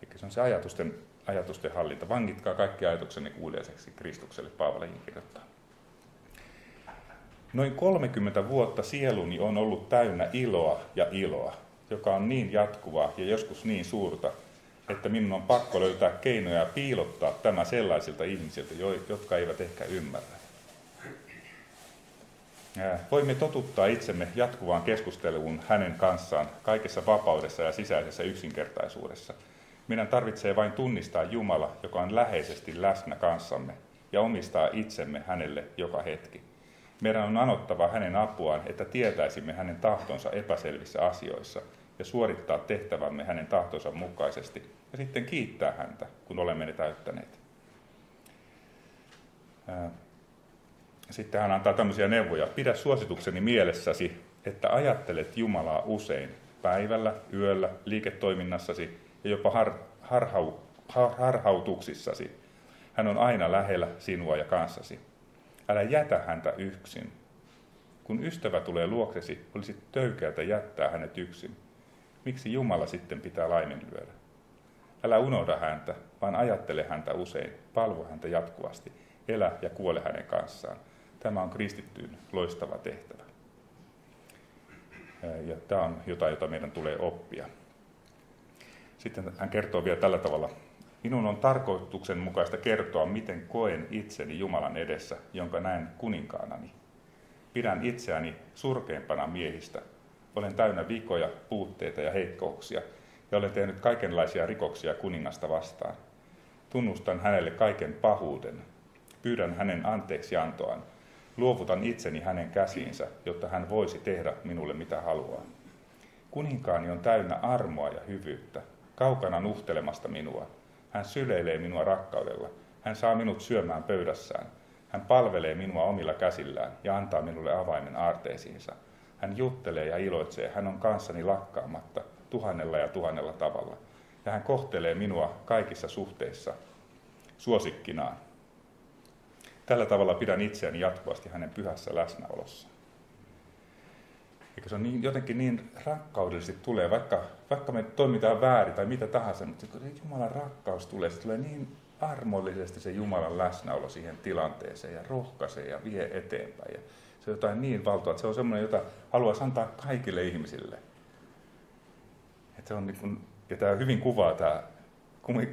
Eli se on se ajatusten, ajatusten hallinta. Vangitkaa kaikki ajatuksenne kuuliaiseksi Kristukselle, Paavaliin kirjoittaa. Noin 30 vuotta sieluni on ollut täynnä iloa ja iloa, joka on niin jatkuvaa ja joskus niin suurta, että minun on pakko löytää keinoja piilottaa tämä sellaisilta ihmisiltä, jotka eivät ehkä ymmärrä. Voimme totuttaa itsemme jatkuvaan keskusteluun hänen kanssaan kaikessa vapaudessa ja sisäisessä yksinkertaisuudessa. Meidän tarvitsee vain tunnistaa Jumala, joka on läheisesti läsnä kanssamme, ja omistaa itsemme hänelle joka hetki. Meidän on anottava hänen apuaan, että tietäisimme hänen tahtonsa epäselvissä asioissa ja suorittaa tehtävämme hänen tahtonsa mukaisesti ja sitten kiittää häntä, kun olemme ne täyttäneet. Sitten hän antaa tämmöisiä neuvoja. Pidä suositukseni mielessäsi, että ajattelet Jumalaa usein, päivällä, yöllä, liiketoiminnassasi ja jopa har, harhau, har, harhautuksissasi. Hän on aina lähellä sinua ja kanssasi. Älä jätä häntä yksin. Kun ystävä tulee luoksesi, olisi töykeätä jättää hänet yksin. Miksi Jumala sitten pitää laiminlyödä? Älä unohda häntä, vaan ajattele häntä usein, palvo häntä jatkuvasti, elä ja kuole hänen kanssaan. Tämä on kristittyyn loistava tehtävä. Ja tämä on jotain, jota meidän tulee oppia. Sitten hän kertoo vielä tällä tavalla. Minun on tarkoituksenmukaista kertoa, miten koen itseni Jumalan edessä, jonka näen kuninkaanani. Pidän itseäni surkeimpana miehistä. Olen täynnä vikoja, puutteita ja heikkouksia, ja olen tehnyt kaikenlaisia rikoksia kuningasta vastaan. Tunnustan hänelle kaiken pahuuden. Pyydän hänen anteeksiantoaan Luovutan itseni hänen käsiinsä, jotta hän voisi tehdä minulle mitä haluaa. Kuninkaani on täynnä armoa ja hyvyyttä, kaukana nuhtelemasta minua. Hän syleilee minua rakkaudella. Hän saa minut syömään pöydässään. Hän palvelee minua omilla käsillään ja antaa minulle avaimen aarteisiinsa. Hän juttelee ja iloitsee. Hän on kanssani lakkaamatta, tuhannella ja tuhannella tavalla. Ja hän kohtelee minua kaikissa suhteissa suosikkinaan. Tällä tavalla pidän itseäni jatkuvasti hänen pyhässä läsnäolossa. Eikö se on niin, jotenkin niin rakkaudellisesti tulee, vaikka, vaikka me toimitaan väärin tai mitä tahansa, mutta kun Jumalan rakkaus tulee, se tulee niin armollisesti se Jumalan läsnäolo siihen tilanteeseen ja rohkaisee ja vie eteenpäin. Ja se on jotain niin valtavaa, että se on semmoinen, jota haluaisi antaa kaikille ihmisille. Että se on niin kuin, ja tämä hyvin kuvaa tämä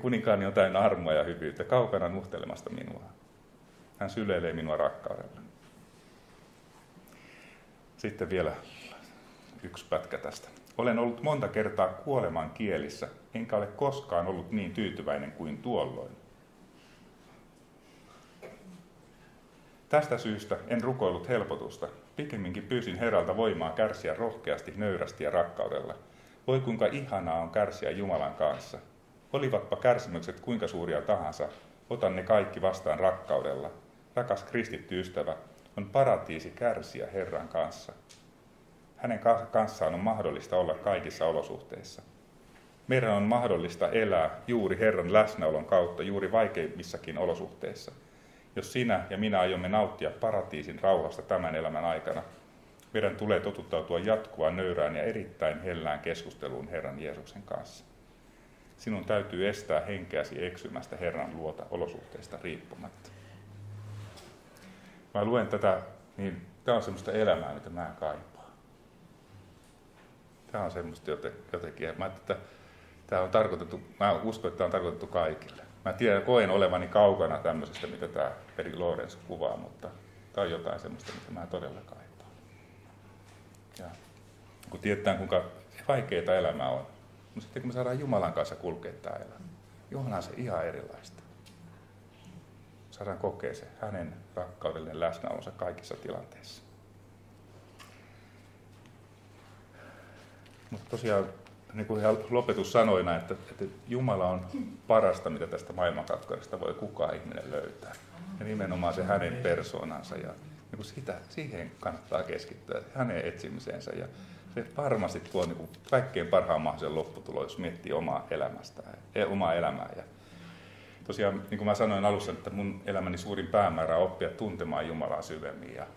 kuninkaani täynnä armoa ja hyvyyttä, kaukana nuhtelemasta minua. Hän syleilee minua rakkaudella. Sitten vielä yksi pätkä tästä. Olen ollut monta kertaa kuoleman kielissä, enkä ole koskaan ollut niin tyytyväinen kuin tuolloin. Tästä syystä en rukoillut helpotusta. Pikemminkin pyysin Herralta voimaa kärsiä rohkeasti, nöyrästi ja rakkaudella. Voi kuinka ihanaa on kärsiä Jumalan kanssa. Olivatpa kärsimykset kuinka suuria tahansa, otan ne kaikki vastaan rakkaudella, rakas kristitty ystävä, on paratiisi kärsiä Herran kanssa. Hänen kanssaan on mahdollista olla kaikissa olosuhteissa. Meidän on mahdollista elää juuri Herran läsnäolon kautta juuri vaikeimmissakin olosuhteissa. Jos sinä ja minä aiomme nauttia paratiisin rauhasta tämän elämän aikana, meidän tulee totuttautua jatkuvaan nöyrään ja erittäin hellään keskusteluun Herran Jeesuksen kanssa. Sinun täytyy estää henkeäsi eksymästä Herran luota olosuhteista riippumatta mä luen tätä, niin tämä on semmoista elämää, mitä mä kaipaan. Tämä on semmoista jotenkin, mä että tämä on tarkoitettu, mä uskon, että tämä on tarkoitettu kaikille. Mä tiedän, koen olevani kaukana tämmöisestä, mitä tämä Peri Lorenz kuvaa, mutta tämä on jotain semmoista, mitä mä todella kaipaan. Ja kun tiedetään, kuinka vaikeaa elämä on, mutta sitten kun me saadaan Jumalan kanssa kulkea tämä elämä, Jumalan se ihan erilaista saadaan kokea se hänen rakkaudellinen läsnäolonsa kaikissa tilanteissa. Mutta tosiaan, niin kuin lopetus sanoi, että, että Jumala on parasta, mitä tästä maailmankatkaisesta voi kukaan ihminen löytää. Ja nimenomaan se hänen persoonansa ja niin kuin sitä, siihen kannattaa keskittyä, hänen etsimiseensä. Ja se varmasti tuo niin kuin kaikkein parhaan mahdollisen lopputulon, jos miettii omaa, elämästä, e, omaa elämää ja tosiaan, niin kuin mä sanoin alussa, että mun elämäni suurin päämäärä on oppia tuntemaan Jumalaa syvemmin. Ja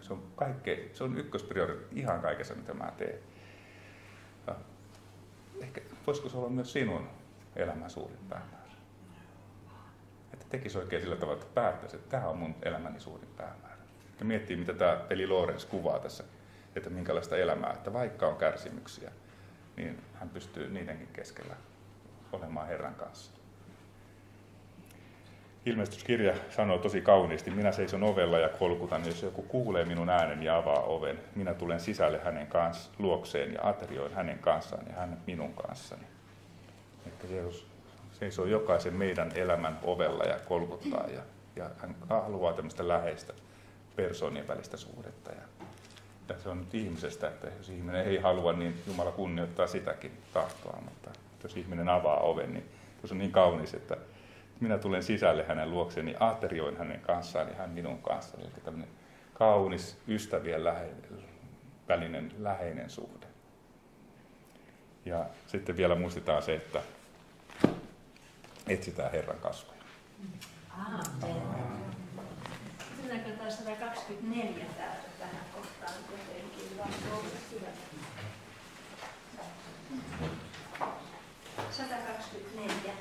se on, kaikke, se on ykkösprioriteetti ihan kaikessa, mitä mä teen. Ja ehkä voisiko se olla myös sinun elämän suurin päämäärä? Että tekisi oikein sillä tavalla, että päättäisi, että tämä on mun elämäni suurin päämäärä. Ja miettii, mitä tämä Peli Lorenz kuvaa tässä, että minkälaista elämää, että vaikka on kärsimyksiä, niin hän pystyy niidenkin keskellä olemaan Herran kanssa. Ilmestyskirja sanoo tosi kauniisti, minä seison ovella ja kolkutan, jos joku kuulee minun äänen ja avaa oven, minä tulen sisälle hänen kanssa, luokseen ja aterioin hänen kanssaan ja hän minun kanssani. Että Jeesus seisoo jokaisen meidän elämän ovella ja kolkuttaa ja, ja hän haluaa tämmöistä läheistä persoonien välistä suhdetta. Ja, ja se on nyt ihmisestä, että jos ihminen ei halua, niin Jumala kunnioittaa sitäkin tahtoa, mutta jos ihminen avaa oven, niin se on niin kaunis, että minä tulen sisälle hänen luokseen, niin aterioin hänen kanssaan ja hän minun kanssani. Eli tämmöinen kaunis ystävien läheinen, välinen läheinen suhde. Ja sitten vielä muistetaan se, että etsitään Herran kasvoja. Aamen. Mennäänkö taas 124 täältä tähän kohtaan jotenkin vaan 124.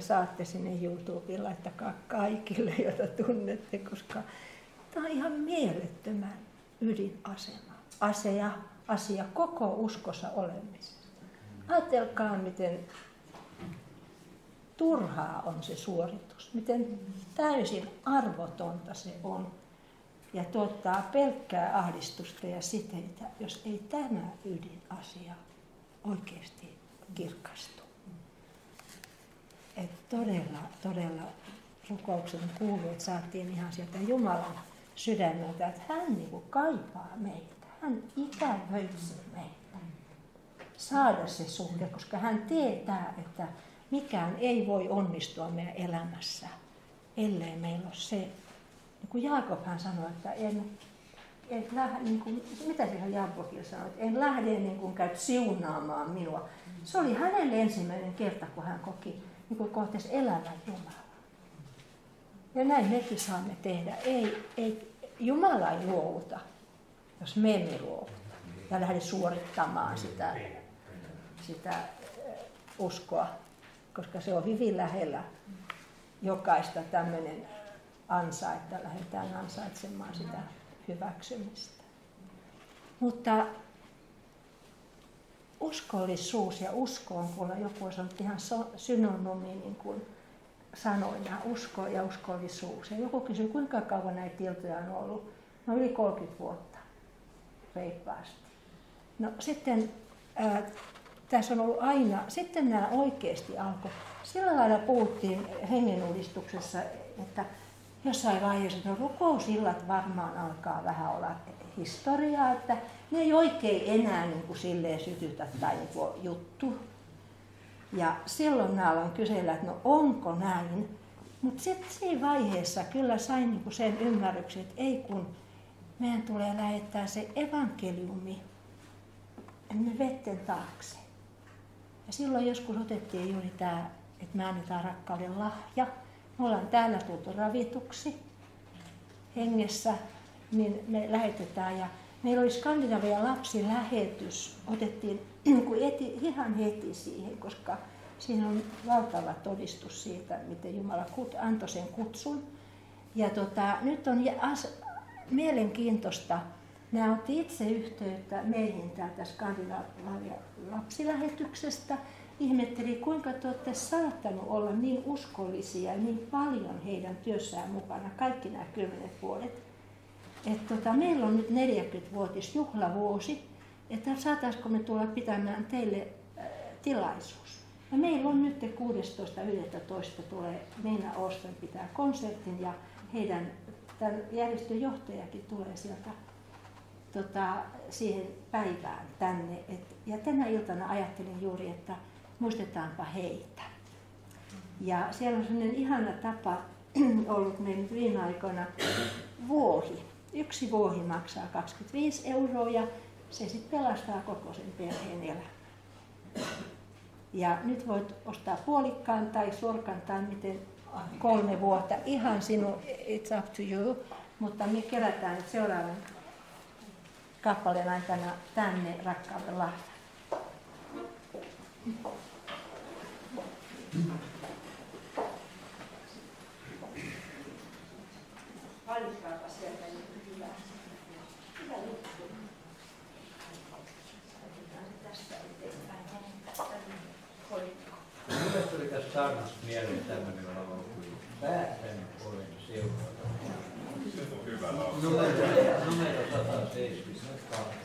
te saatte sinne YouTubeen, laittakaa kaikille, joita tunnette, koska tämä on ihan mielettömän ydinasema, asia, asia koko uskossa olemisesta. Ajatelkaa, miten turhaa on se suoritus, miten täysin arvotonta se on ja tuottaa pelkkää ahdistusta ja siteitä, jos ei tämä ydinasia oikeasti kirkastu. Et todella, todella rukouksen kuuluut saatiin ihan sieltä Jumalan sydämeltä, että hän niin kaipaa meitä, hän ikävöitsee meitä. Saada se suhde, koska hän tietää, että mikään ei voi onnistua meidän elämässä, ellei meillä ole se, niin kuin Jaakob hän sanoi, että en, en lähde, niin kuin, mitä siihen Jaakobille sanoi, että en lähde niin kuin käyt siunaamaan minua. Se oli hänelle ensimmäinen kerta, kun hän koki, niin kuin kohtasi elävän Jumalan. Ja näin mekin saamme tehdä. Ei, ei, Jumala ei luovuta, jos me emme luovuta ja lähde suorittamaan sitä, sitä uskoa koska se on hyvin lähellä jokaista tämmöinen ansa, että lähdetään ansaitsemaan sitä hyväksymistä. Mutta uskollisuus ja usko on, kun joku on sanonut ihan synonyymi niin kuin sanoina, usko ja uskollisuus. Ja joku kysyy, kuinka kauan näitä iltoja on ollut? No yli 30 vuotta, reippaasti. No sitten ää, tässä on ollut aina, sitten nämä oikeasti alkoi. Sillä lailla puhuttiin hengenuudistuksessa, että jossain vaiheessa, no rukousillat varmaan alkaa vähän olla historiaa, että ne ei oikein enää niin kuin silleen sytytä tai niin kuin juttu. Ja silloin mä aloin kysellä, että no onko näin. Mutta sitten siinä vaiheessa kyllä sain niin kuin sen ymmärryksen, että ei kun meidän tulee lähettää se evankeliumi me vetten taakse. Ja silloin joskus otettiin juuri tämä, että me annetaan rakkauden lahja. Me ollaan täällä tultu ravituksi hengessä, niin me lähetetään. Ja meillä oli Skandinavian lapsilähetys, otettiin eti, ihan heti siihen, koska siinä on valtava todistus siitä, miten Jumala antoi sen kutsun. Ja tota, nyt on as, mielenkiintoista, Nämä otti itse yhteyttä meihin täältä Skandinavian lapsilähetyksestä. Ihmetteli, kuinka te olette saattanut olla niin uskollisia ja niin paljon heidän työssään mukana kaikki nämä kymmenet vuodet. Että tota, meillä on nyt 40-vuotis juhlavuosi, että saataisiko me tulla pitämään teille äh, tilaisuus. Ja meillä on nyt 16.11. tulee Meina Osten pitää konsertin ja heidän tämän järjestön johtajakin tulee sieltä tota, siihen päivään tänne. Et, ja tänä iltana ajattelin juuri, että muistetaanpa heitä. Ja siellä on sellainen ihana tapa ollut meidän viime aikoina vuohi. Yksi vuohi maksaa 25 euroa ja se sitten pelastaa koko sen perheen elämän. Ja nyt voit ostaa puolikkaan tai sorkan tai miten kolme vuotta. Ihan sinun, it's up to you. Mutta me kerätään nyt seuraavan kappaleen aikana tänne rakkauden lahja. Valitkaapa tästä saarnasta mieleen tämmöinen laulu kuin Päätän olen seuraava. Se on hyvä laulu. Numero, numero 178.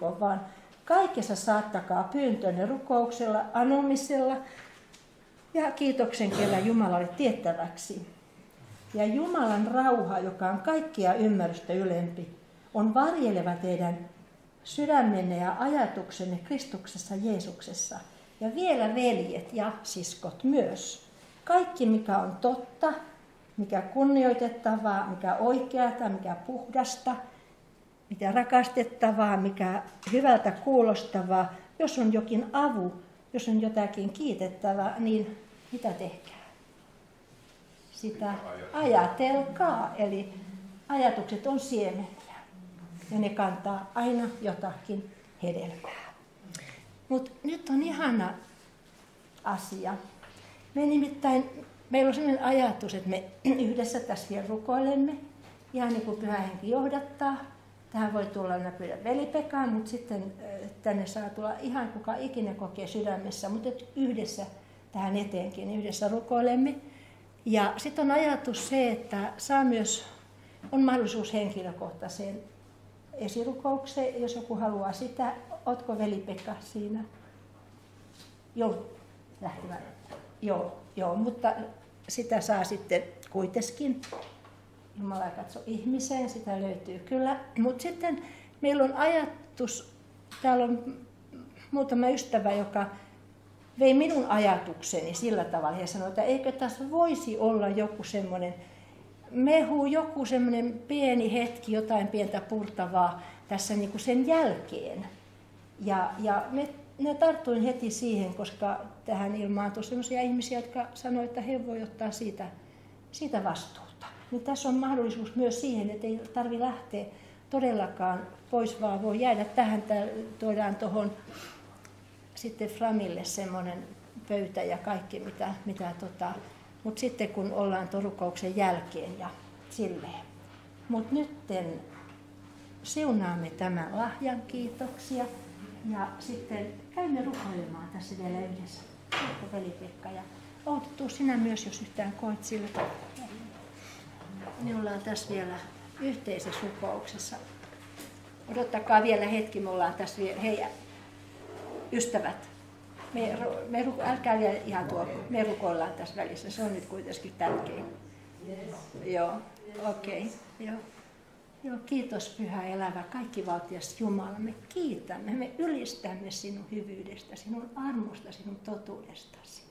murehtiko, vaan kaikessa saattakaa pyyntönne rukouksella, anomisella ja kiitoksen kellä Jumalalle tiettäväksi. Ja Jumalan rauha, joka on kaikkia ymmärrystä ylempi, on varjeleva teidän sydämenne ja ajatuksenne Kristuksessa Jeesuksessa. Ja vielä veljet ja siskot myös. Kaikki, mikä on totta, mikä kunnioitettavaa, mikä oikeata, mikä puhdasta, mikä rakastettavaa, mikä hyvältä kuulostavaa, jos on jokin avu, jos on jotakin kiitettävää, niin mitä tehkää? Sitä ajatelkaa. Eli ajatukset on siemeniä ja ne kantaa aina jotakin hedelmää. Mutta nyt on ihana asia. Me nimittäin, meillä on sellainen ajatus, että me yhdessä tässä vielä rukoilemme, ihan niin kuin pyhä henki johdattaa. Tähän voi tulla näpyydä velipekaan, mutta sitten äh, tänne saa tulla ihan kuka ikinä kokee sydämessä, mutta yhdessä tähän eteenkin, niin yhdessä rukoilemme. Ja sitten on ajatus se, että saa myös, on mahdollisuus henkilökohtaiseen esirukoukseen, jos joku haluaa sitä. Ootko veli-Pekka siinä? Joo, lähtivän. Joo, joo, mutta sitä saa sitten kuitenkin. Jumala ei katso ihmiseen, sitä löytyy kyllä. Mutta sitten meillä on ajatus, täällä on muutama ystävä, joka vei minun ajatukseni sillä tavalla. He sanoivat, että eikö tässä voisi olla joku semmoinen mehu, joku semmoinen pieni hetki, jotain pientä purtavaa tässä niin kuin sen jälkeen. Ja, ja me, me tarttuin heti siihen, koska tähän ilmaantui sellaisia ihmisiä, jotka sanoivat, että he voivat ottaa siitä, siitä vastuuta. Niin tässä on mahdollisuus myös siihen, että ei tarvitse lähteä todellakaan pois, vaan voi jäädä tähän. Tuodaan tuohon sitten Framille semmoinen pöytä ja kaikki, mitä, mitä tota, mutta sitten kun ollaan torukouksen jälkeen ja silleen. Mutta nytten siunaamme tämän lahjan kiitoksia ja sitten käymme rukoilemaan tässä vielä yhdessä. Veli-Pekka ja Outi, sinä myös, jos yhtään koet sillä Minulla on tässä vielä yhteisessä rukouksessa. Odottakaa vielä hetki, me ollaan tässä vielä, hei ystävät, me, me, älkää vielä ihan tuo, me rukoillaan tässä välissä, se on nyt kuitenkin tärkein. Joo, okei, okay, joo. Joo, kiitos Pyhä Elävä, kaikki valtias Jumala. Me kiitämme, me ylistämme sinun hyvyydestä, sinun armosta, sinun totuudestasi.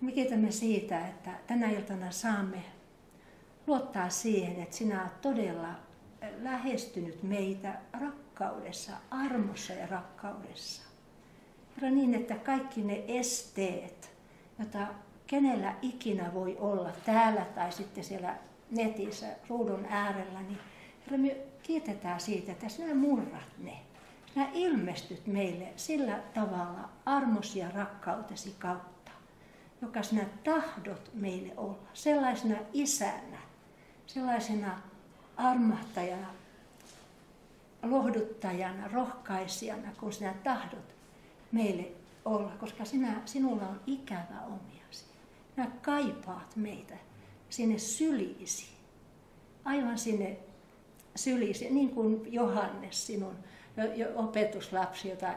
Me kiitämme siitä, että tänä iltana saamme luottaa siihen, että sinä olet todella lähestynyt meitä rakkaudessa, armossa ja rakkaudessa. Herra niin, että kaikki ne esteet, joita kenellä ikinä voi olla täällä tai sitten siellä netissä ruudun äärellä, niin Herra, me kiitetään siitä, että sinä murrat ne. Sinä ilmestyt meille sillä tavalla armosi ja rakkautesi kautta, joka sinä tahdot meille olla. Sellaisena isänä, sellaisena armahtajana, lohduttajana, rohkaisijana, kun sinä tahdot meille olla, koska sinä, sinulla on ikävä omiasi. Sinä kaipaat meitä sinne syliisi, aivan sinne syliisi, niin kuin Johannes, sinun opetuslapsi, jota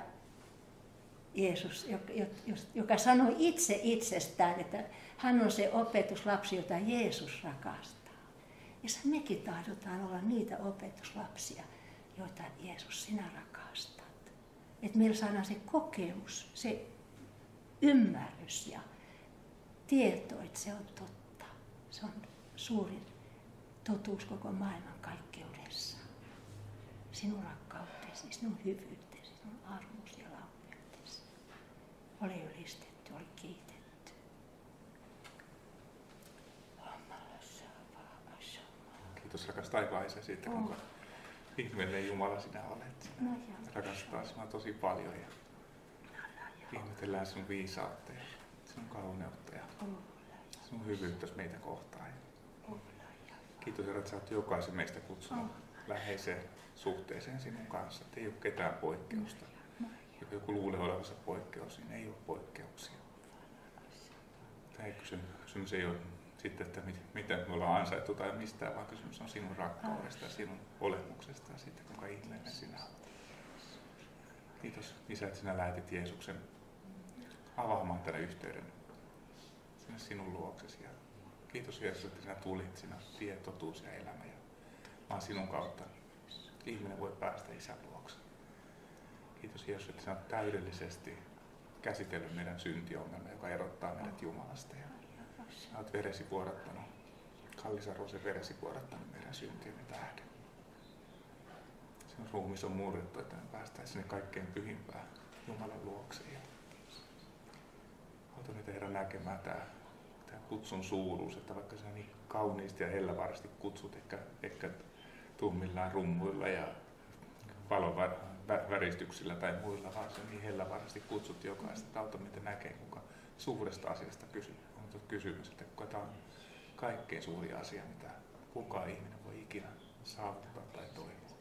Jeesus, joka sanoi itse itsestään, että hän on se opetuslapsi, jota Jeesus rakastaa. Ja mekin tahdotaan olla niitä opetuslapsia, joita Jeesus sinä rakastaa että meillä saadaan se kokemus, se ymmärrys ja tieto, että se on totta. Se on suurin totuus koko maailman kaikkeudessa. Sinun rakkautesi, sinun hyvyytesi, sinun armosi ja laupeutesi. Ole ylistetty, ole kiitetty. Kiitos rakas taivaan Isä siitä, kuinka ihmeellinen Jumala sinä olet. No, rakastaa sinua tosi paljon ja ihmetellään sinun viisautta ja sinun kauneutta ja sinun hyvyyttä meitä kohtaan. Kiitos Herra, että olet jokaisen meistä kutsunut läheiseen suhteeseen sinun kanssa. Että ei ole ketään poikkeusta. Jos joku luulee olevansa poikkeus, niin ei ole poikkeuksia. Tämä kysymys, kysymys ei ole sitten, että mit, mitä me ollaan ansaittu tai mistään, vaan kysymys on sinun rakkaudesta ja sinun olemuksesta ja sitten kuinka ihmeellinen sinä olet. Kiitos Isä, että sinä lähetit Jeesuksen avaamaan tänne yhteyden sinne sinun luoksesi. Ja kiitos Jeesus, että sinä tulit, sinä tie, totuus ja elämä. Ja vaan sinun kautta ihminen voi päästä Isän luokse. Kiitos Jeesus, että sinä olet täydellisesti käsitellyt meidän syntiongelma, joka erottaa meidät Jumalasta. Ja sinä olet veresi vuodattanut, kallisarvoisen veresi vuodattanut meidän syntiemme tähden. Ruumis on murrettu, että me päästään sinne kaikkein pyhimpään Jumalan luokse. Ja auta meitä Herra näkemään tämä, tämä kutsun suuruus, että vaikka sinä niin kauniisti ja hellävarasti kutsut, ehkä, ehkä tummillaan rummuilla ja valon väristyksillä tai muilla, vaan se niin hellävarasti kutsut jokaista, että auta meitä näkee, kuinka suuresta asiasta kysy, on kysymys, että kuka tämä on kaikkein suuri asia, mitä kukaan ihminen voi ikinä saavuttaa tai toivoa.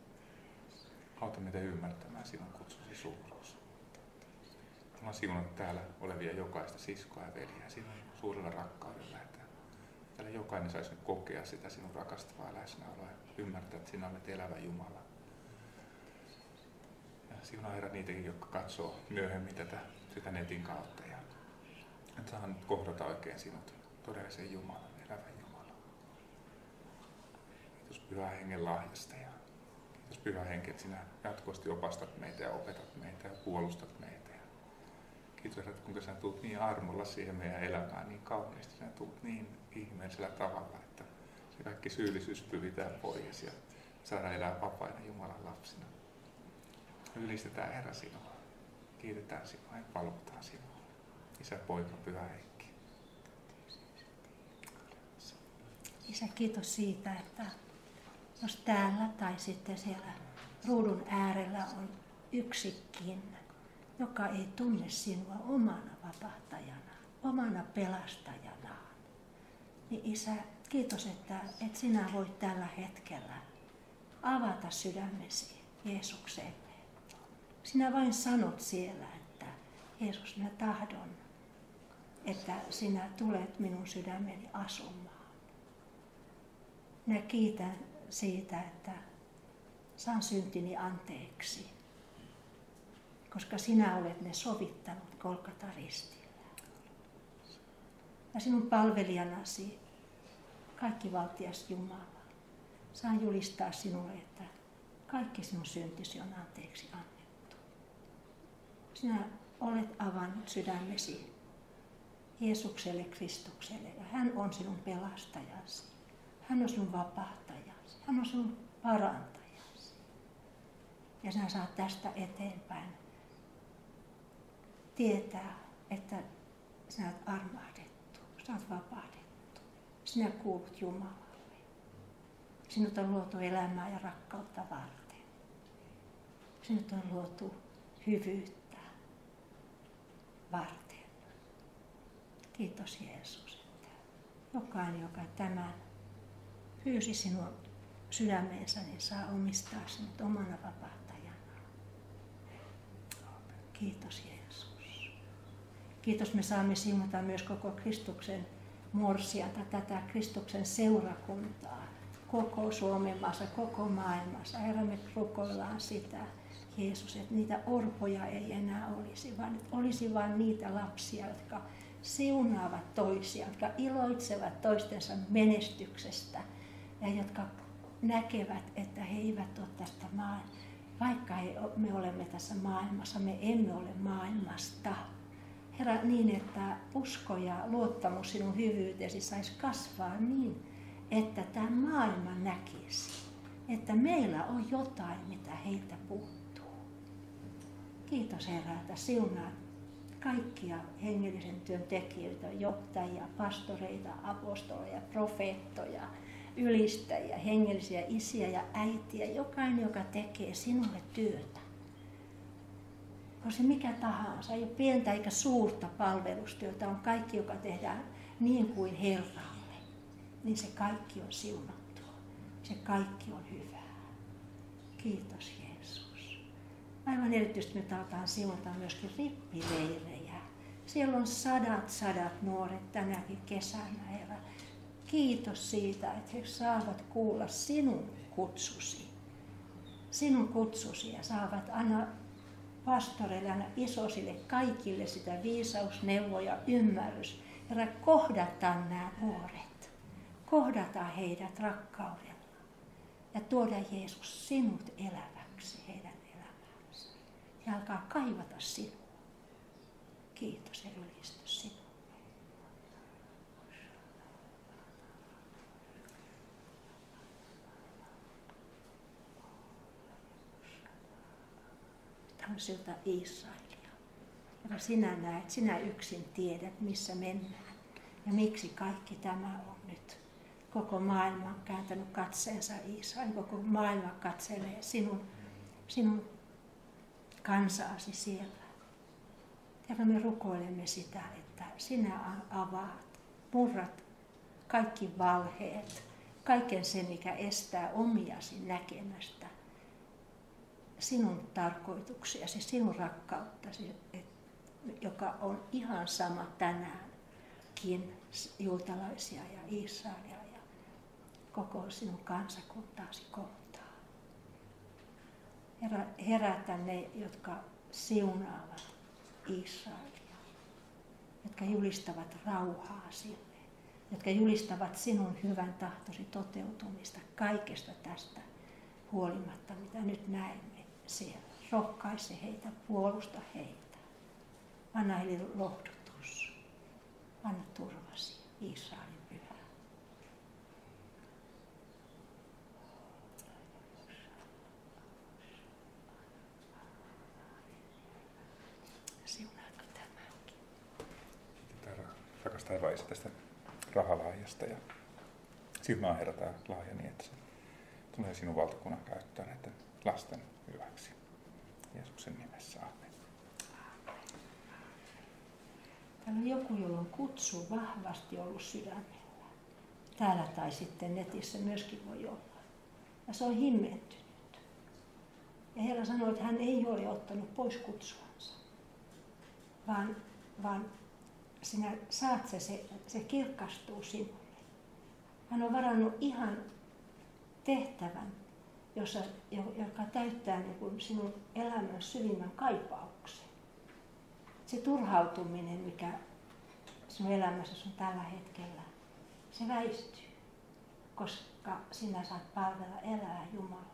Auta meitä ymmärtämään sinun kutsusi suuruus. Mä siunat täällä olevia jokaista siskoa ja veliä sinun suurella rakkaudella, että täällä jokainen saisi nyt kokea sitä sinun rakastavaa läsnäoloa ja ymmärtää, että sinä olet elävä Jumala. Ja siunaa Herra niitäkin, jotka katsoo myöhemmin tätä sitä netin kautta että saan nyt kohdata oikein sinut, todellisen Jumalan, elävän Jumalan. Kiitos Pyhä Hengen lahjasta ja Kiitos Pyhä Henki, että sinä jatkuvasti opastat meitä ja opetat meitä ja puolustat meitä. Ja Kiitos että kuinka sä tulet niin armolla siihen meidän elämään niin kauniisti. Sä tulet niin ihmeellisellä tavalla, että se kaikki syyllisyys pyhitään pois ja saadaan elää vapaina Jumalan lapsina. Ylistetään Herra sinua. Kiitetään sinua ja palvotaan sinua. Isä, poika, pyhä henki. Isä, kiitos siitä, että jos täällä tai sitten siellä ruudun äärellä on yksikin, joka ei tunne sinua omana vapahtajana, omana pelastajanaan, niin Isä, kiitos, että, että sinä voit tällä hetkellä avata sydämesi Jeesukselle. Sinä vain sanot siellä, että Jeesus, minä tahdon, että sinä tulet minun sydämeni asumaan. Minä kiitän siitä, että saan syntini anteeksi, koska sinä olet ne sovittanut Kolkataristillä. Ja sinun palvelijanasi, kaikki valtias Jumala, saan julistaa sinulle, että kaikki sinun syntisi on anteeksi annettu. Sinä olet avannut sydämesi Jeesukselle Kristukselle ja hän on sinun pelastajasi. Hän on sinun vapahtajasi. Hän on sinun parantajasi. Ja sinä saat tästä eteenpäin tietää, että sinä olet armahdettu, sinä olet vapahdettu. Sinä kuulut Jumalalle. Sinut on luotu elämää ja rakkautta varten. Sinut on luotu hyvyyttä varten. Kiitos Jeesus, että jokainen, joka tämän pyysi sinua sydämeensä, niin saa omistaa sinut omana vapahtajana. Kiitos Jeesus. Kiitos me saamme siunata myös koko Kristuksen morsianta, tätä Kristuksen seurakuntaa, koko Suomen maassa, koko maailmassa. Herra, me rukoillaan sitä, Jeesus, että niitä orpoja ei enää olisi, vaan että olisi vain niitä lapsia, jotka siunaavat toisia, jotka iloitsevat toistensa menestyksestä ja jotka näkevät, että he eivät ole tästä maailmasta. Vaikka me olemme tässä maailmassa, me emme ole maailmasta. Herra, niin että usko ja luottamus sinun hyvyytesi saisi kasvaa niin, että tämä maailma näkisi, että meillä on jotain, mitä heiltä puuttuu. Kiitos Herra, että siunaat kaikkia hengellisen työn tekijöitä, johtajia, pastoreita, apostoleja, profeettoja, ylistäjiä, hengellisiä isiä ja äitiä, jokainen, joka tekee sinulle työtä. On se mikä tahansa, ei ole pientä eikä suurta palvelustyötä, on kaikki, joka tehdään niin kuin Herralle, niin se kaikki on siunattua. Se kaikki on hyvää. Kiitos. Aivan erityisesti me taataan siunata myöskin rippileirejä. Siellä on sadat, sadat nuoret tänäkin kesänä, Herra Kiitos siitä, että he saavat kuulla sinun kutsusi. Sinun kutsusi ja saavat aina pastoreille, aina isosille, kaikille sitä viisausneuvoja, ymmärrys. Herra, kohdata nämä nuoret. Kohdata heidät rakkaudella. Ja tuoda Jeesus sinut eläväksi heidän. Ja alkaa kaivata sinua. Kiitos ja ylistys sinua. kansilta Israelia. Joka sinä näet, sinä yksin tiedät, missä mennään ja miksi kaikki tämä on nyt. Koko maailma on kääntänyt katseensa Israelin, koko maailma katselee sinun, sinun kansaasi siellä. Ja me rukoilemme sitä, että sinä avaat, murrat kaikki valheet, kaiken sen, mikä estää omiasi näkemästä sinun tarkoituksiasi, sinun rakkauttasi, joka on ihan sama tänäänkin juutalaisia ja Israelia ja koko sinun kansakuntaasi kohtaan. Herra, herätä ne, jotka siunaavat Israelia, jotka julistavat rauhaa sille, jotka julistavat sinun hyvän tahtosi toteutumista kaikesta tästä huolimatta, mitä nyt näemme siellä. Rohkaise heitä, puolusta heitä. Anna heille lohdutus. Anna turvasi Israelin pyhä. Siunaatko tämänkin? Kiitos taivaan Isä tästä rahalahjasta ja siunaa Herra tämä lahja niin, että se tulee sinun valtakunnan käyttöön näiden lasten hyväksi. Jeesuksen nimessä, amen. Täällä on joku, jolla on kutsu vahvasti ollut sydämellä. Täällä tai sitten netissä myöskin voi olla. Ja se on himmentynyt. Ja Herra sanoi, että hän ei ole ottanut pois kutsuansa, vaan, vaan sinä saat se, se, se kirkastuu sinulle. Hän on varannut ihan tehtävän, jossa, joka täyttää niin kuin sinun elämän syvimmän kaipauksen. Se turhautuminen, mikä sinun elämässä on tällä hetkellä, se väistyy, koska sinä saat palvella elää Jumalaa.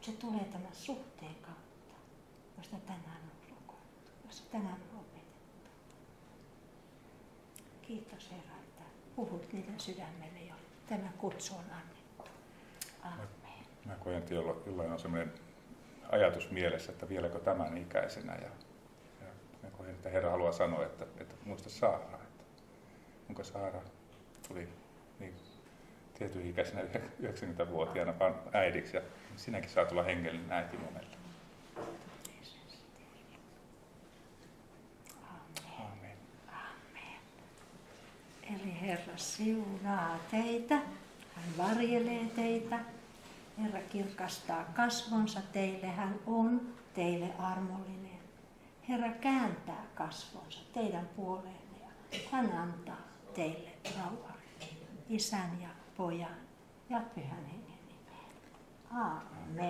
Se tulee tämän suhteen kautta, josta tänään on rukoiltu, josta tänään on. Kiitos Herra, että puhut niiden sydämelle, joille tämä kutsu on annettu. Amen. Mä koen, että jollain on sellainen ajatus mielessä, että vieläkö tämän ikäisenä. Ja, ja mä koen, että Herra haluaa sanoa, että, että muista Saara, että onko Saara tuli niin tietyn ikäisenä 90-vuotiaana äidiksi ja sinäkin saat olla hengellinen äiti monelle. Amen. Amen. Eli Herra siunaa teitä, hän varjelee teitä, Herra kirkastaa kasvonsa teille, hän on teille armollinen. Herra kääntää kasvonsa teidän puoleenne ja hän antaa teille rauhan. Isän ja pojan ja pyhän hengen nimeen. Amen.